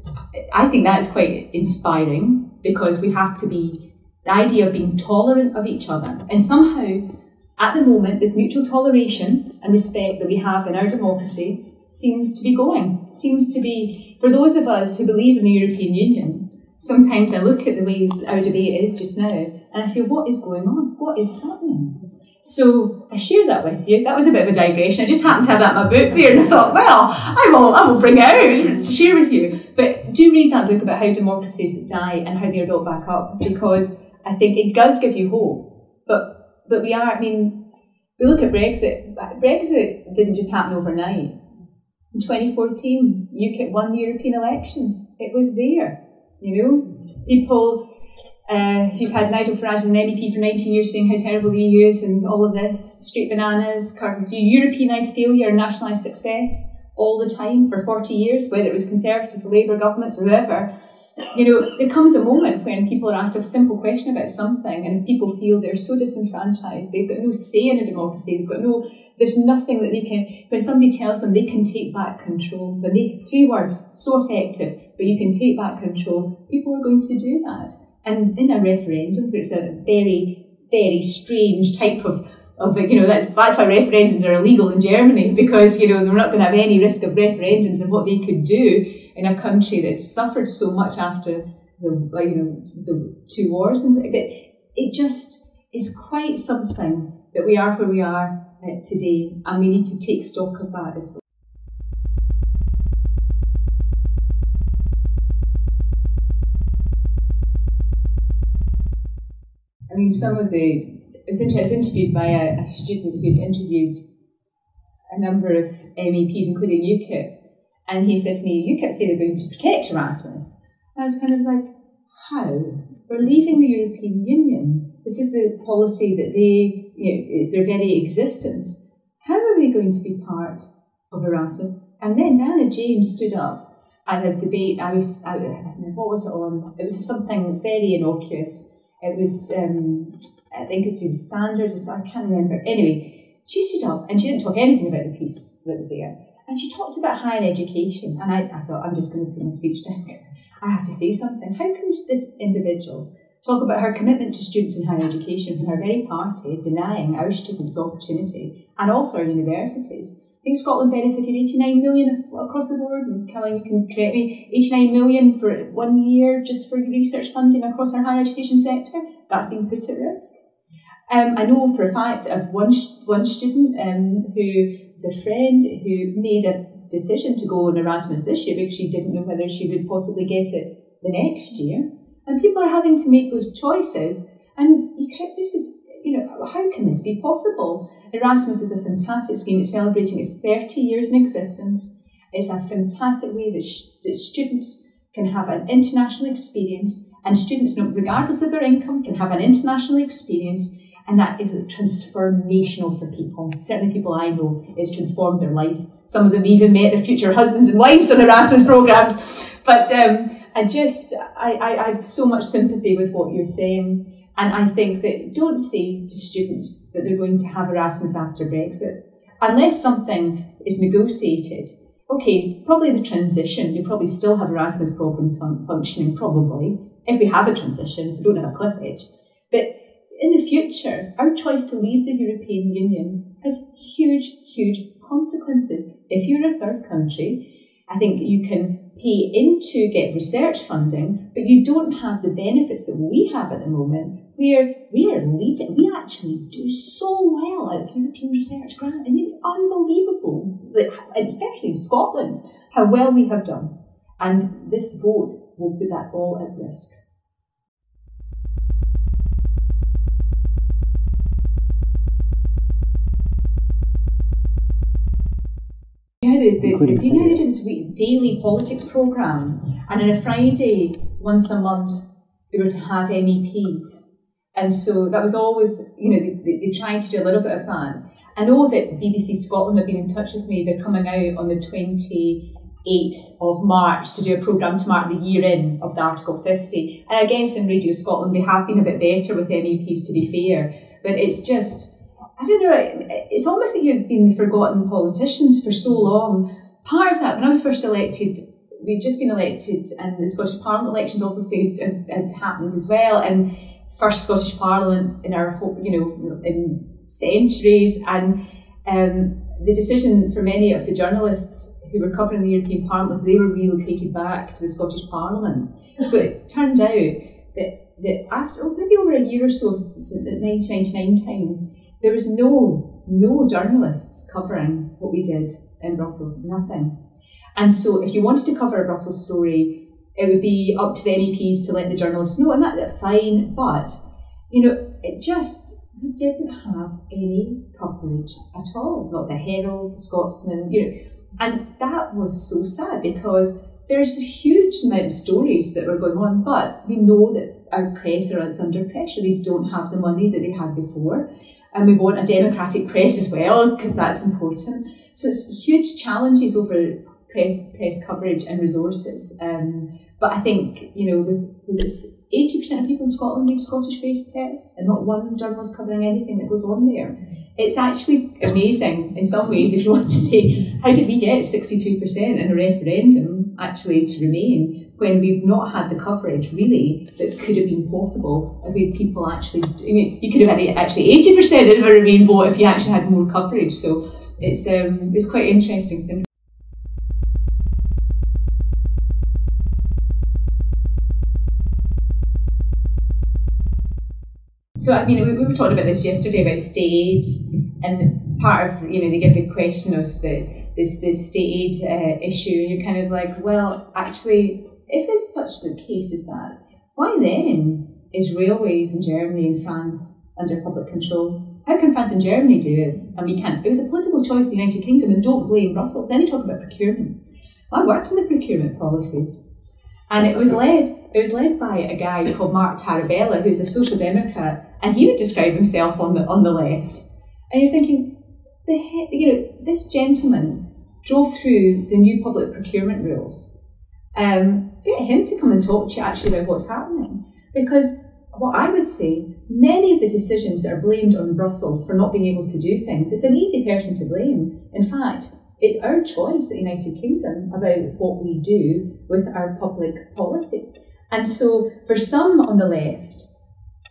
I think that is quite inspiring because we have to be, the idea of being tolerant of each other. And somehow, at the moment, this mutual toleration and respect that we have in our democracy seems to be going, seems to be, for those of us who believe in the European Union, sometimes I look at the way our debate is just now and I feel, what is going on? What is happening? So I shared that with you. That was a bit of a digression. I just happened to have that in my book there, and I thought, well, I will, I will bring it out to share with you. But do read that book about how democracies die and how they're built back up, because I think it does give you hope. But but we are. I mean, we look at Brexit. Brexit didn't just happen overnight. In 2014, UKIP won the European elections. It was there. You know, people uh, if you've had Nigel Farage an MEP for 19 years saying how terrible the EU is and all of this, straight bananas, free, Europeanised failure nationalised success all the time for 40 years, whether it was Conservative or Labour governments or whoever, you know, there comes a moment when people are asked a simple question about something and people feel they're so disenfranchised, they've got no say in a democracy, they've got no, there's nothing that they can, when somebody tells them they can take back control, when they, three words, so effective, but you can take back control, people are going to do that. And in a referendum, it's a very, very strange type of, of you know, that's, that's why referendums are illegal in Germany, because, you know, they're not going to have any risk of referendums and what they could do in a country that suffered so much after the, you know, the two wars. And it, it just is quite something that we are where we are uh, today, and we need to take stock of that as well. Mean, some of the. Was, I was interviewed by a, a student who'd interviewed a number of MEPs, including UKIP, and he said to me, UKIP say they're going to protect Erasmus. And I was kind of like, how? We're leaving the European Union. This is the policy that they, you know, it's their very existence. How are we going to be part of Erasmus? And then Diane James stood up at a debate. I was, I, what was it on? It was something very innocuous it was, um, I think it was the standards or something, I can't remember. Anyway, she stood up and she didn't talk anything about the piece that was there. And she talked about higher education. And I, I thought, I'm just going to put my speech down because I have to say something. How can this individual talk about her commitment to students in higher education when her very party is denying our students the opportunity and also our universities I think Scotland benefited 89 million across the board, and Caroline, you can correct me, 89 million for one year just for research funding across our higher education sector. That's been put at risk. Um, I know for a fact of one, one student um, who is a friend who made a decision to go on Erasmus this year because she didn't know whether she would possibly get it the next year. And people are having to make those choices. And you can, this is, you know, how can this be possible? Erasmus is a fantastic scheme. It's celebrating its 30 years in existence. It's a fantastic way that, sh- that students can have an international experience, and students, regardless of their income, can have an international experience, and that is transformational for people. Certainly, people I know, it's transformed their lives. Some of them even met their future husbands and wives on Erasmus programs. But um, I just, I, I, I have so much sympathy with what you're saying. And I think that don't say to students that they're going to have Erasmus after Brexit. Unless something is negotiated, okay, probably the transition, you probably still have Erasmus programs fun- functioning, probably, if we have a transition, if we don't have a cliff edge. But in the future, our choice to leave the European Union has huge, huge consequences. If you're a third country, I think you can pay into get research funding, but you don't have the benefits that we have at the moment, where we are leading. We actually do so well out of European research grant, and it's unbelievable, especially in Scotland, how well we have done. And this vote will put that all at risk. The, the, the, do you know they do this daily politics programme? And on a Friday, once a month, they were to have MEPs. And so that was always, you know, they, they, they tried to do a little bit of that. I know that BBC Scotland have been in touch with me. They're coming out on the 28th of March to do a programme to mark the year in of the Article 50. And against in Radio Scotland, they have been a bit better with MEPs, to be fair. But it's just, I don't know, it's almost like you've been forgotten politicians for so long. Part of that, when I was first elected, we'd just been elected, and the Scottish Parliament elections obviously had, had happened as well, and first Scottish Parliament in our, you know, in centuries, and um, the decision for many of the journalists who were covering the European Parliament was they were relocated back to the Scottish Parliament. So it turned out that, that after oh, maybe over a year or so, since the 1999 time, there was no no journalists covering what we did in Brussels, nothing. And so if you wanted to cover a Brussels story, it would be up to the MEPs to let the journalists know, and that's fine. But you know, it just we didn't have any coverage at all. Not the Herald, the Scotsman, you know, and that was so sad because there's a huge amount of stories that were going on, but we know that our press are under pressure. They don't have the money that they had before and we want a democratic press as well because that's important. So it's huge challenges over press press coverage and resources. Um, but I think you know, with, was it eighty percent of people in Scotland read Scottish-based press, and not one journalist covering anything that goes on there. It's actually amazing in some ways if you want to say how did we get sixty-two percent in a referendum actually to remain when we've not had the coverage really that could have been possible if we had people actually. I mean, you could have had actually eighty percent of a Remain vote if you actually had more coverage. So it's um, it's quite interesting. So I mean, we, we were talking about this yesterday about state and part of you know they give the question of the this this state aid uh, issue. You're kind of like, well, actually, if it's such the case as that, why then is railways in Germany and France under public control? How can France and Germany do it and we can't? It was a political choice in the United Kingdom, and don't blame Brussels. Then you talk about procurement. I worked in the procurement policies, and it was led. It was led by a guy called Marc Tarabella, who's a social democrat, and he would describe himself on the on the left. And you're thinking, the you know, this gentleman drove through the new public procurement rules um, get him to come and talk to you actually about what's happening. Because what I would say, many of the decisions that are blamed on Brussels for not being able to do things, it's an easy person to blame. In fact, it's our choice, the United Kingdom, about what we do with our public policies. And so, for some on the left,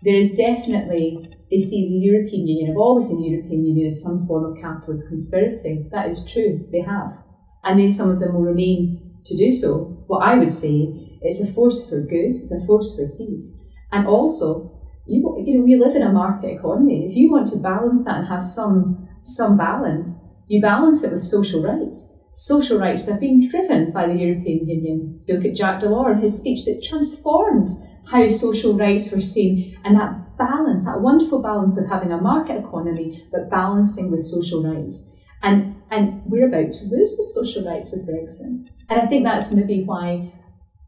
there is definitely, they see the European Union, have always seen the European Union as some form of capitalist conspiracy. That is true, they have. And then some of them will remain to do so what I would say is a force for good, it's a force for peace. And also, you, you know, we live in a market economy. If you want to balance that and have some some balance, you balance it with social rights. Social rights have been driven by the European Union. You look at Jacques Delors and his speech that transformed how social rights were seen, and that balance, that wonderful balance of having a market economy but balancing with social rights. And and we're about to lose those social rights with Brexit. And I think that's maybe why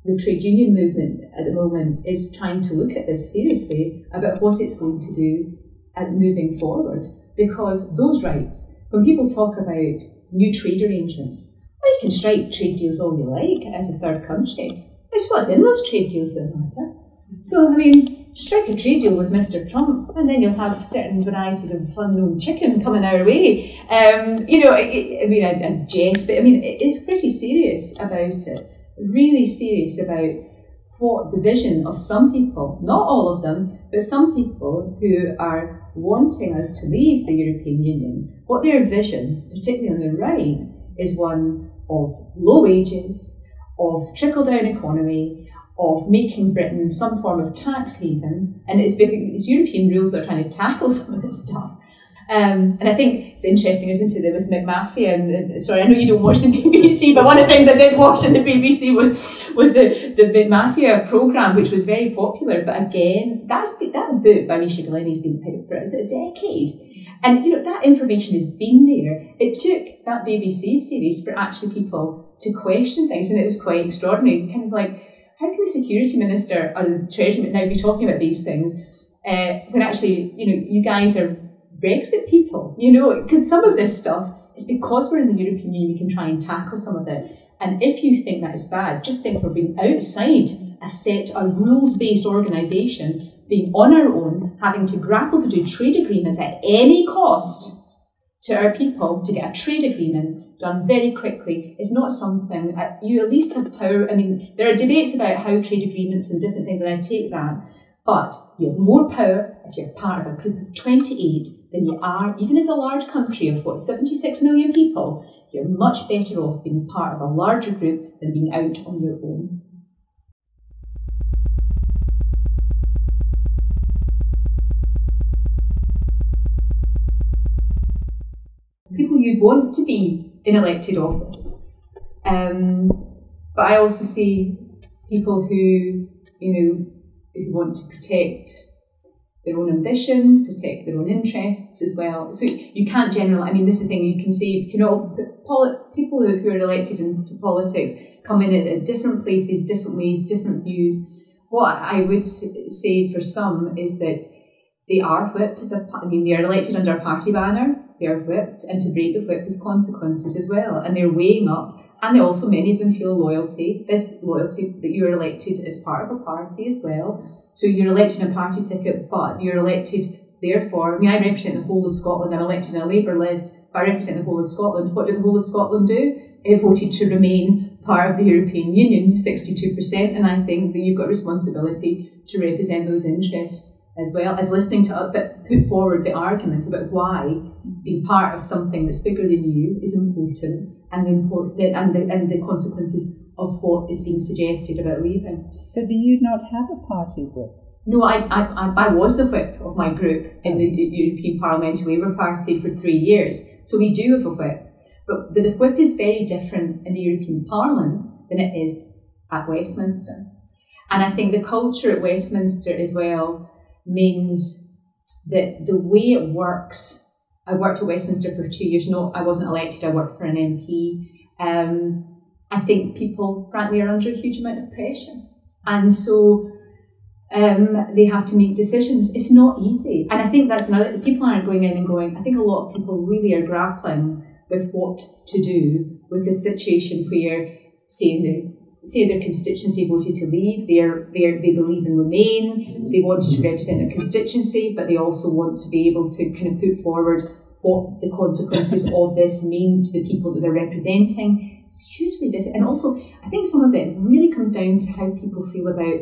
the trade union movement at the moment is trying to look at this seriously about what it's going to do at moving forward. Because those rights, when people talk about new trade arrangements, well, you can strike trade deals all you like as a third country. It's what's in those trade deals that matter. So, I mean, strike a trade deal with Mr. Trump, and then you'll have certain varieties of fun, unknown chicken coming our way. Um, you know, I, I mean, I, I jest, but I mean, it's pretty serious about it. Really serious about what the vision of some people, not all of them, but some people who are wanting us to leave the European Union, what their vision, particularly on the right, is one of low wages, of trickle down economy, of making Britain some form of tax haven, and it's, it's European rules that are trying to tackle some of this stuff. Um, and I think it's interesting, isn't it, that with McMafia, and, and, sorry, I know you don't watch the BBC, but one of the things I did watch in the BBC was was the, the McMafia programme, which was very popular. But again, that's that book by Misha Glenny has been out for is it a decade? And you know that information has been there. It took that BBC series for actually people to question things, and it was quite extraordinary. Kind of like how can the security minister or the treasury now be talking about these things uh, when actually, you know, you guys are Brexit people, you know, because some of this stuff is because we're in the European Union, we can try and tackle some of it. And if you think that is bad, just think we're being outside a set, a rules based organisation, being on our own, having to grapple to do trade agreements at any cost to our people to get a trade agreement done very quickly is not something uh, you at least have power. I mean, there are debates about how trade agreements and different things, and I take that. But you have more power if you're part of a group of 28 than you are, even as a large country of what, 76 million people, you're much better off being part of a larger group than being out on your own. People you'd want to be in elected office. Um, but I also see people who, you know, who want to protect their own ambition, protect their own interests as well. So you can't generalize. I mean, this is the thing you can see. You know, people who are elected into politics come in at, different places, different ways, different views. What I would say for some is that they are whipped as a. I mean, they are elected under a party banner they are whipped, and to break the whip has consequences as well. And they're weighing up, and they also, many of them feel loyalty, this loyalty that you're elected as part of a party as well. So you're elected a party ticket, but you're elected therefore, I mean, I represent the whole of Scotland, I'm elected a Labour list, I represent the whole of Scotland. What did the whole of Scotland do? It voted to remain part of the European Union, 62%, and I think that you've got responsibility to represent those interests as well as listening to but put forward the arguments about why being part of something that's bigger than you is important and the important and the, and the consequences of what is being suggested about leaving. So do you not have a party whip? No, I, I, I was the whip of my group in the European Parliamentary Labour Party for three years. So we do have a whip. But the whip is very different in the European Parliament than it is at Westminster. And I think the culture at Westminster as well means that the way it works, I worked at Westminster for two years. No, I wasn't elected, I worked for an MP. Um, I think people, frankly, are under a huge amount of pressure. And so um, they have to make decisions. It's not easy. And I think that's another, people aren't going in and going, I think a lot of people really are grappling with what to do with a situation where, say, in the say their constituency voted to leave, they're, they're, they believe in Remain, they want to represent their constituency, but they also want to be able to kind of put forward what the consequences of this mean to the people that they're representing. It's hugely difficult. And also, I think some of it really comes down to how people feel about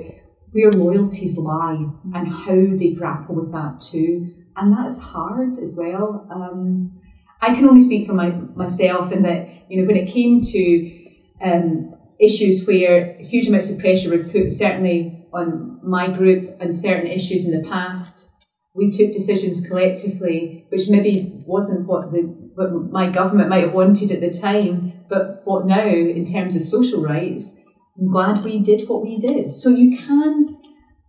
where loyalties lie and how they grapple with that too. And that's hard as well. Um, I can only speak for my, myself in that, you know, when it came to um, issues where huge amounts of pressure were put certainly on my group and certain issues in the past. We took decisions collectively, which maybe wasn't what the what my government might have wanted at the time, but what now in terms of social rights, I'm glad we did what we did. So you can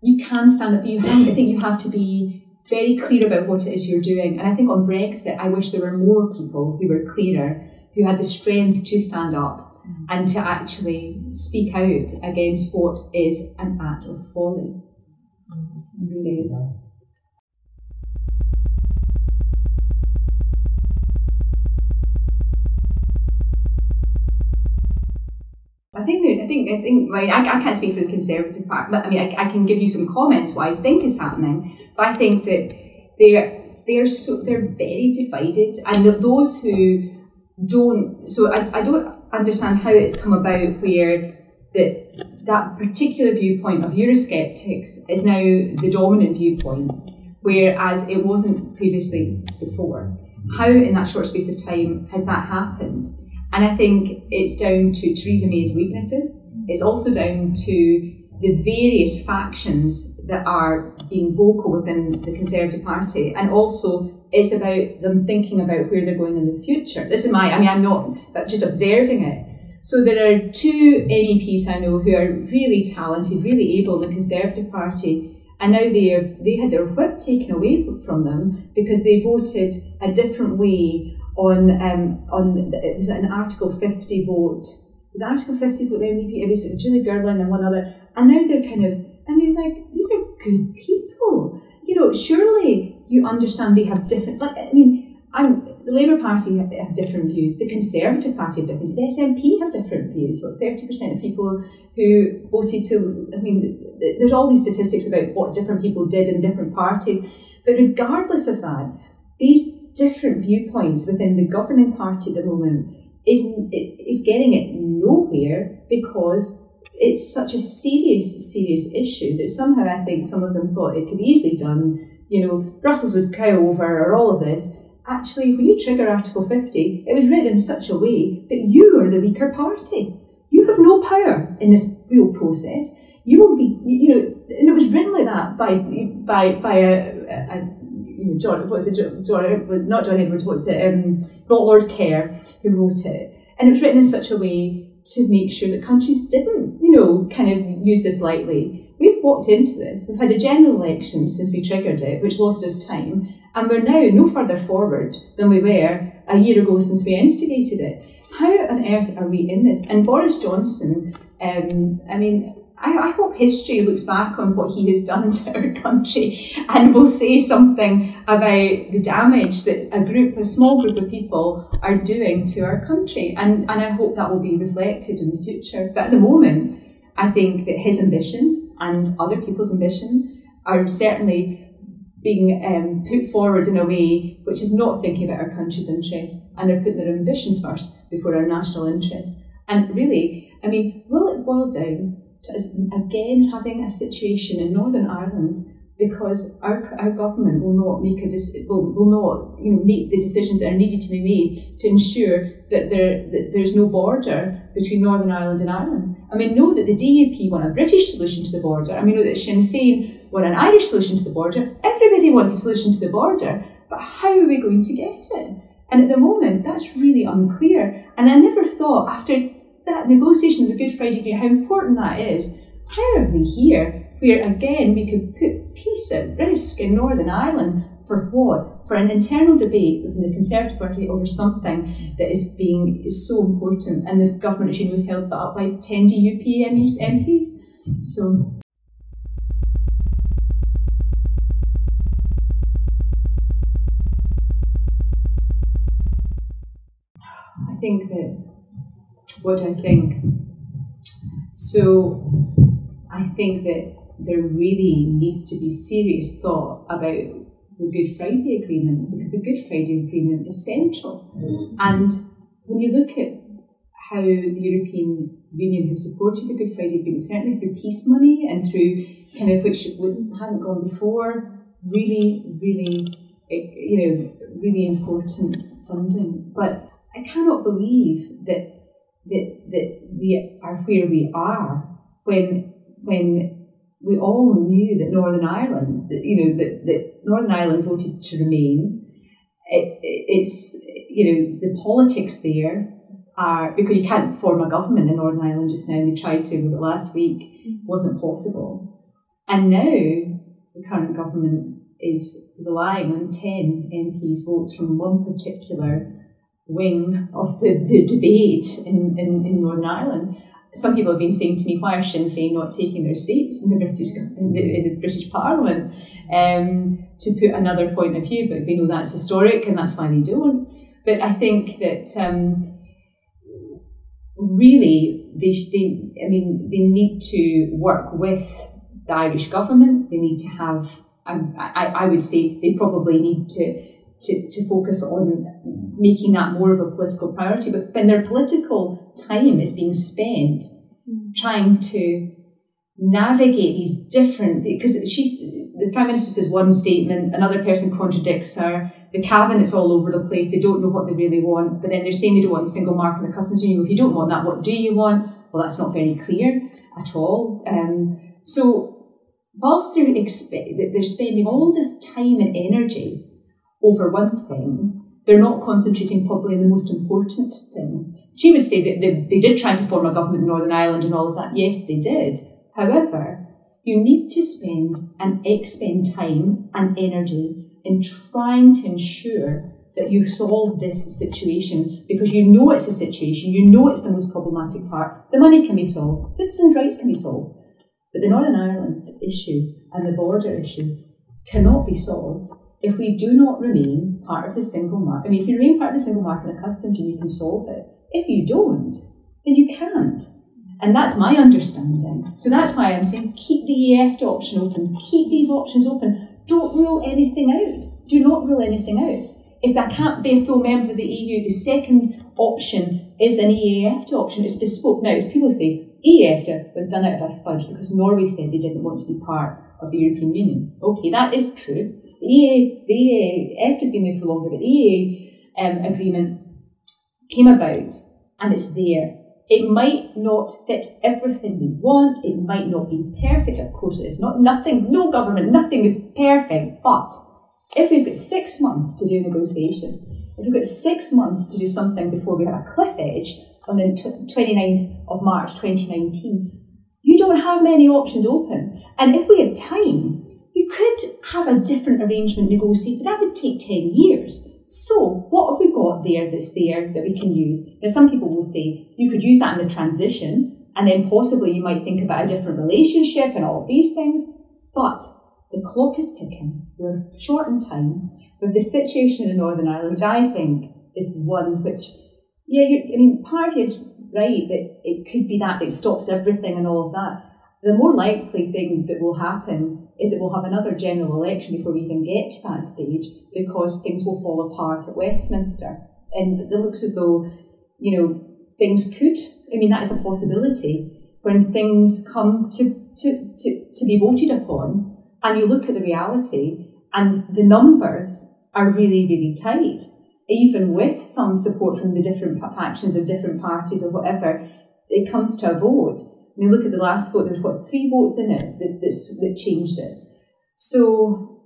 you can stand up. You have, I think you have to be very clear about what it is you're doing. And I think on Brexit, I wish there were more people who were clearer, who had the strength to stand up Mm-hmm. and to actually speak out against what is an act of folly. Mm-hmm. It really is. I think I think I think right, I, I can't speak for the Conservative Party, but I mean I, I can give you some comments what I think is happening. But I think that they're they're so they're very divided, and those who don't so I, I don't understand how it's come about where that that particular viewpoint of Eurosceptics is now the dominant viewpoint, whereas it wasn't previously before. How in that short space of time has that happened? And I think it's down to Theresa May's weaknesses. It's also down to the various factions that are being vocal within the Conservative Party, and also it's about them thinking about where they're going in the future. This is my, I mean, I'm not but just observing it. So there are two MEPs I know who are really talented, really able in the Conservative Party, and now they are, they had their whip taken away from them because they voted a different way on um, on it was an Article 50 vote. The Article 50 vote, the MEP, it was Julie Girling and one other, and now they're kind of and they're like, these are good people. You know, surely you understand they have different. Like, I mean, I'm the Labour Party have, have different views. The Conservative Party have different. The SNP have different views. What thirty percent of people who voted to. I mean, there's all these statistics about what different people did in different parties. But regardless of that, these different viewpoints within the governing party at the moment is is getting it nowhere because it's such a serious, serious issue that somehow I think some of them thought it could be easily done. You know, Brussels would cow over or all of this. Actually, when you trigger Article 50, it was written in such a way that you are the weaker party. You have no power in this real process. You will be, you know, and it was written like that by by by a, a you know, John, what's it, John, not John Edwards, what's it, um, not Lord Kerr, who wrote it. And it was written in such a way to make sure that countries didn't, you know, kind of use this lightly. We've walked into this. We've had a general election since we triggered it, which lost us time, and we're now no further forward than we were a year ago since we instigated it. How on earth are we in this? And Boris Johnson, um, I mean, I, I, hope history looks back on what he has done to our country and will say something about the damage that a group, a small group of people are doing to our country. And, and I hope that will be reflected in the future. But at the moment, I think that his ambition and other people's ambition are certainly being um, put forward in a way which is not thinking about our country's interests and they're putting their ambition first before our national interests. And really, I mean, will it boil down to us again having a situation in Northern Ireland because our, our government will not make a will, will not you know make the decisions that are needed to be made to ensure that there that there's no border between Northern Ireland and Ireland. I mean, know that the DUP want a British solution to the border. I mean, know that Sinn Féin want an Irish solution to the border. Everybody wants a solution to the border, but how are we going to get it? And at the moment, that's really unclear. And I never thought after that negotiation of the Good Friday Agreement, how important that is. How are we here where again we could put peace at risk in Northern Ireland for what? For an internal debate within the Conservative Party over something that is being is so important, and the government, as you know, is held up by 10 DUP MPs. So I think that what I think. So I think that there really needs to be serious thought about the Good Friday Agreement because the Good Friday Agreement is central. Mm-hmm. And when you look at how the European Union has supported the Good Friday Agreement, certainly through peace money and through kind of which hadn't gone before, really, really, you know, really important funding. But I cannot believe that that that we are where we are when when we all knew that Northern Ireland, you know, that, that Northern Ireland voted to remain. It, it, it's you know the politics there are because you can't form a government in Northern Ireland just now. They tried to was it last week wasn't possible, And now the current government is relying on 10 MPs' votes from one particular wing of the, the debate in, in, in Northern Ireland. Some people have been saying to me, why are Sinn Féin not taking their seats in the British, in the, in the British Parliament um, to put another point of view? But they know that's historic and that's why they don't. But I think that um, really, they, they, I mean, they need to work with the Irish government. They need to have, um, I, I would say, they probably need to to, to focus on making that more of a political priority. But when their political time is being spent trying to navigate these different, because she's, the Prime Minister says one statement, another person contradicts her, the cabinet's all over the place, they don't know what they really want, but then they're saying they don't want the single market in the customs union. If you don't want that, what do you want? Well, that's not very clear at all. Um, so, whilst they're, expe- they're spending all this time and energy over one thing, they're not concentrating probably on the most important thing. She would say that they, they did try to form a government in Northern Ireland and all of that. Yes, they did. However, you need to spend and expend time and energy in trying to ensure that you solve this situation because you know it's a situation, you know it's the most problematic part. The money can be solved, citizens' rights can be solved, but the Northern Ireland issue and the border issue cannot be solved if we do not remain part of the single market, I mean, if you remain part of the single market and customs union, you can solve it. If you don't, then you can't. And that's my understanding. So that's why I'm saying keep the EEA option open, keep these options open. Don't rule anything out. Do not rule anything out. If I can't be a full member of the EU, the second option is an EEA option. It's bespoke. Now, people say EEA was done out of a fudge because Norway said they didn't want to be part of the European Union. Okay, that is true. The EA, the EA, has been there for longer, the EA um, agreement came about and it's there. It might not fit everything we want. It might not be perfect. Of course, it's not. Nothing, no government, nothing is perfect. But if we've got six months to do negotiation, if we've got six months to do something before we have a cliff edge on the 29th of March 2019, you don't have many options open. And if we had time, you could have a different arrangement negotiated, but that would take 10 years. So, what have we got there that's there that we can use? Now, some people will say you could use that in the transition, and then possibly you might think about a different relationship and all of these things. But the clock is ticking. We're short in time. With the situation in Northern Ireland, I think is one which, yeah, I mean, part of is right that it could be that that stops everything and all of that. The more likely thing that will happen is that we'll have another general election before we even get to that stage because things will fall apart at Westminster. And it looks as though, you know, things could, I mean, that is a possibility when things come to, to, to, to be voted upon and you look at the reality and the numbers are really, really tight. Even with some support from the different factions of different parties or whatever, it comes to a vote when you look at the last vote, there's what three votes in it that, that changed it. So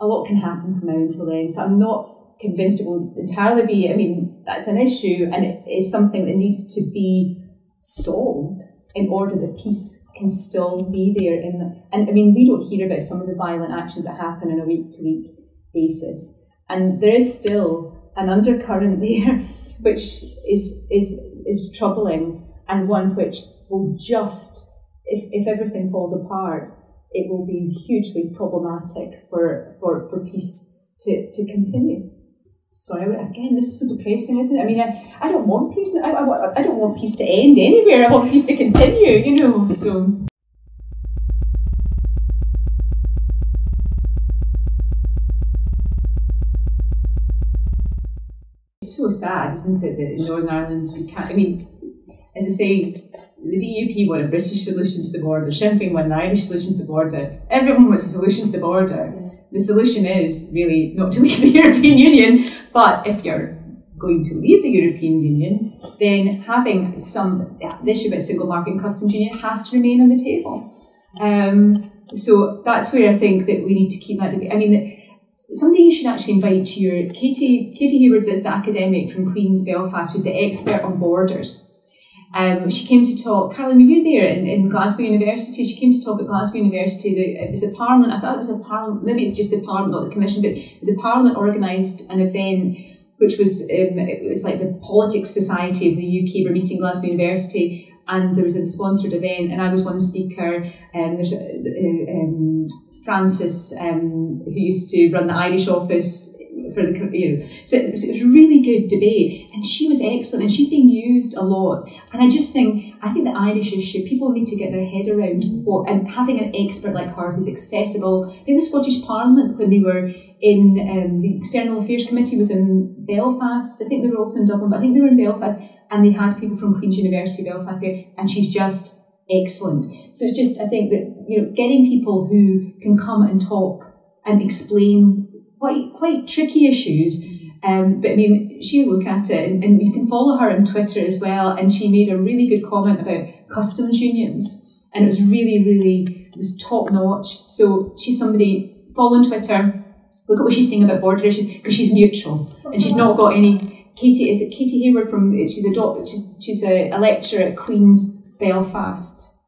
a lot can happen from now until then. So I'm not convinced it will entirely be. I mean, that's an issue, and it is something that needs to be solved in order that peace can still be there. In the, and I mean, we don't hear about some of the violent actions that happen on a week to week basis, and there is still an undercurrent there, which is is is troubling and one which will just, if, if everything falls apart, it will be hugely problematic for, for, for peace to, to continue. Sorry, again, this is so depressing, isn't it? I mean, I, I don't want peace. I, I, I don't want peace to end anywhere. I want peace to continue, you know, so. It's so sad, isn't it, that in Northern Ireland you can't, I mean, as I say, the DUP want a British solution to the border, Sinn Féin want an Irish solution to the border. Everyone wants a solution to the border. The solution is really not to leave the European Union, but if you're going to leave the European Union, then having some the issue about single market and customs union has to remain on the table. Um, so that's where I think that we need to keep that. debate. I mean, somebody you should actually invite to your Katy Katy Hayward is the academic from Queen's Belfast, who's the expert on borders Um, she came to talk. Carolyn, were you there in, in Glasgow University? She came to talk at Glasgow University. The, it was the Parliament. I thought it was a Parliament. Maybe it's just the Parliament, not the Commission, but the Parliament organised an event which was um, it was like the Politics Society of the UK were meeting Glasgow University, and there was a sponsored event, and I was one speaker. And um, there's a, um, Francis, um, who used to run the Irish office for the you know so it was, it was really good debate and she was excellent and she's being used a lot. And I just think I think the Irish issue people need to get their head around what and having an expert like her who's accessible. I think the Scottish Parliament when they were in um, the External Affairs Committee was in Belfast. I think they were also in Dublin but I think they were in Belfast and they had people from Queen's University Belfast there and she's just excellent. So it's just I think that you know getting people who can come and talk and explain quite quite tricky issues. Um, but I mean, she'll look at it, and, and, you can follow her on Twitter as well. And she made a really good comment about customs unions, and it was really, really it was top notch. So she's somebody follow on Twitter. Look at what she's saying about border issues because she's neutral and she's not got any. Katy is it Katy Hayward from? She's a doc, she's, she's a, a lecturer at Queen's Belfast.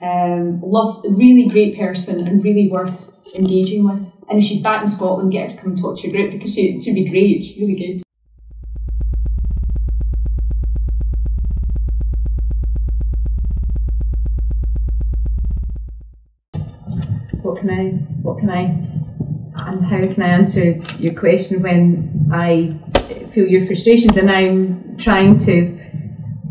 Um, love, really great person and really worth engaging with. And if she's back in Scotland, get her to come and talk to your group because she, she'd be great. She's really good. What can I, what can I, and how can I answer your question when I feel your frustrations and I'm trying to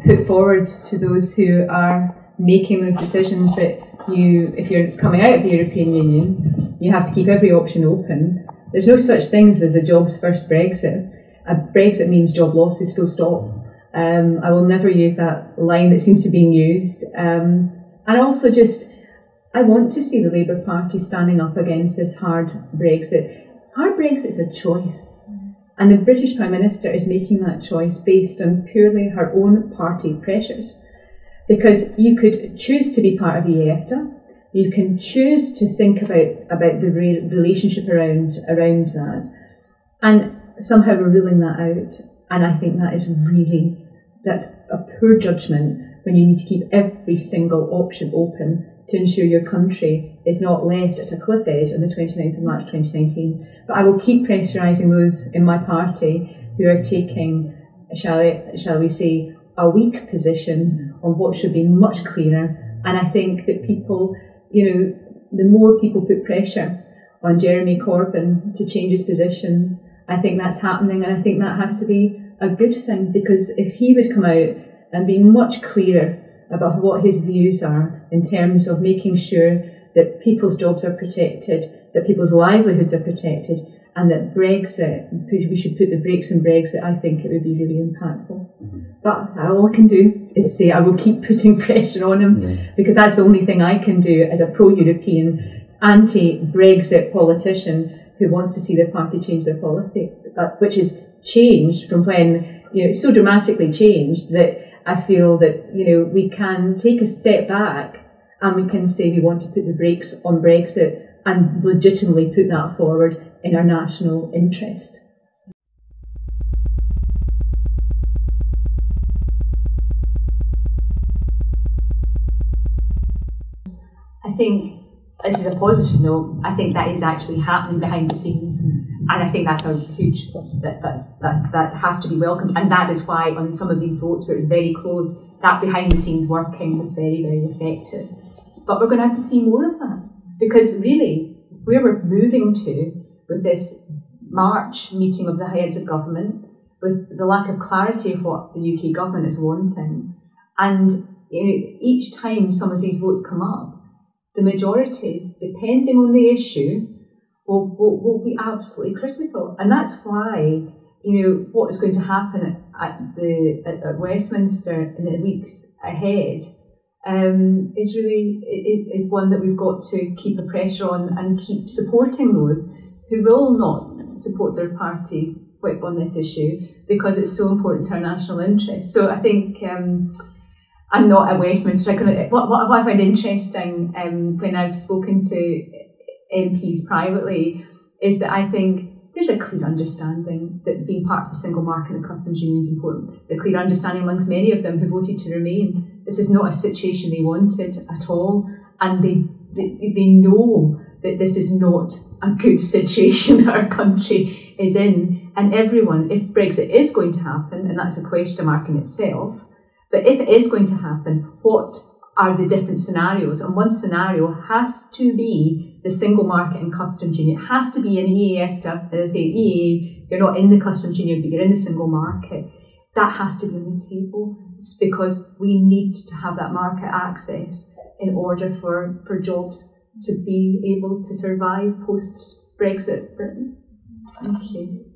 put forward to those who are making those decisions that you, if you're coming out of the European Union, you have to keep every option open. There's no such things as a jobs first Brexit. A Brexit means job losses, full stop. Um, I will never use that line that seems to be being used. Um, and also just, I want to see the Labour Party standing up against this hard Brexit. Hard Brexit is a choice. And the British Prime Minister is making that choice based on purely her own party pressures because you could choose to be part of EFTA. You can choose to think about about the re- relationship around around that, and somehow we're ruling that out. And I think that is really that's a poor judgment when you need to keep every single option open to ensure your country is not left at a cliff edge on the 29th of March 2019. But I will keep pressurising those in my party who are taking, shall, shall we say, a weak position on what should be much clearer. And I think that people, you know, the more people put pressure on Jeremy Corbyn to change his position, I think that's happening. And I think that has to be a good thing because if he would come out and be much clearer about what his views are in terms of making sure that people's jobs are protected, that people's livelihoods are protected, and that Brexit, we should put the brakes on Brexit, I think it would be really impactful. Mm-hmm. But all I can do is say I will keep putting pressure on him because that's the only thing I can do as a pro European, anti Brexit politician who wants to see their party change their policy, which has changed from when, you know, it's so dramatically changed that I feel that, you know, we can take a step back and we can say we want to put the brakes on Brexit and legitimately put that forward in our national interest. I think this is a positive note. I think that is actually happening behind the scenes, and I think that's a huge that that's, that that has to be welcomed, and that is why on some of these votes where it was very close, that behind the scenes working was very very effective. But we're going to have to see more of that because really, where we're moving to with this March meeting of the heads of government, with the lack of clarity of what the UK government is wanting, and you know, each time some of these votes come up, the majorities, depending on the issue, will, will, will be absolutely critical. And that's why, you know, what is going to happen at, at the at, at, Westminster in the weeks ahead um, is really is, is one that we've got to keep a pressure on and keep supporting those who will not support their party whip on this issue because it's so important to our national interest. So I think um, I'm not at Westminster. what, what, what I find interesting um, when I've spoken to MPs privately is that I think there's a clear understanding that being part of the single market and customs union is important. A clear understanding amongst many of them who voted to remain. This is not a situation they wanted at all, and they they, they know that this is not a good situation that our country is in. And everyone, if Brexit is going to happen, and that's a question mark in itself, but if it is going to happen, what are the different scenarios? And one scenario has to be the single market and customs union. It has to be an EFTA. As I say, EEA, you're not in the customs union, but you're in the single market. That has to be on the table because we need to have that market access in order for, for jobs to be able to survive post Brexit Britain. Thank you.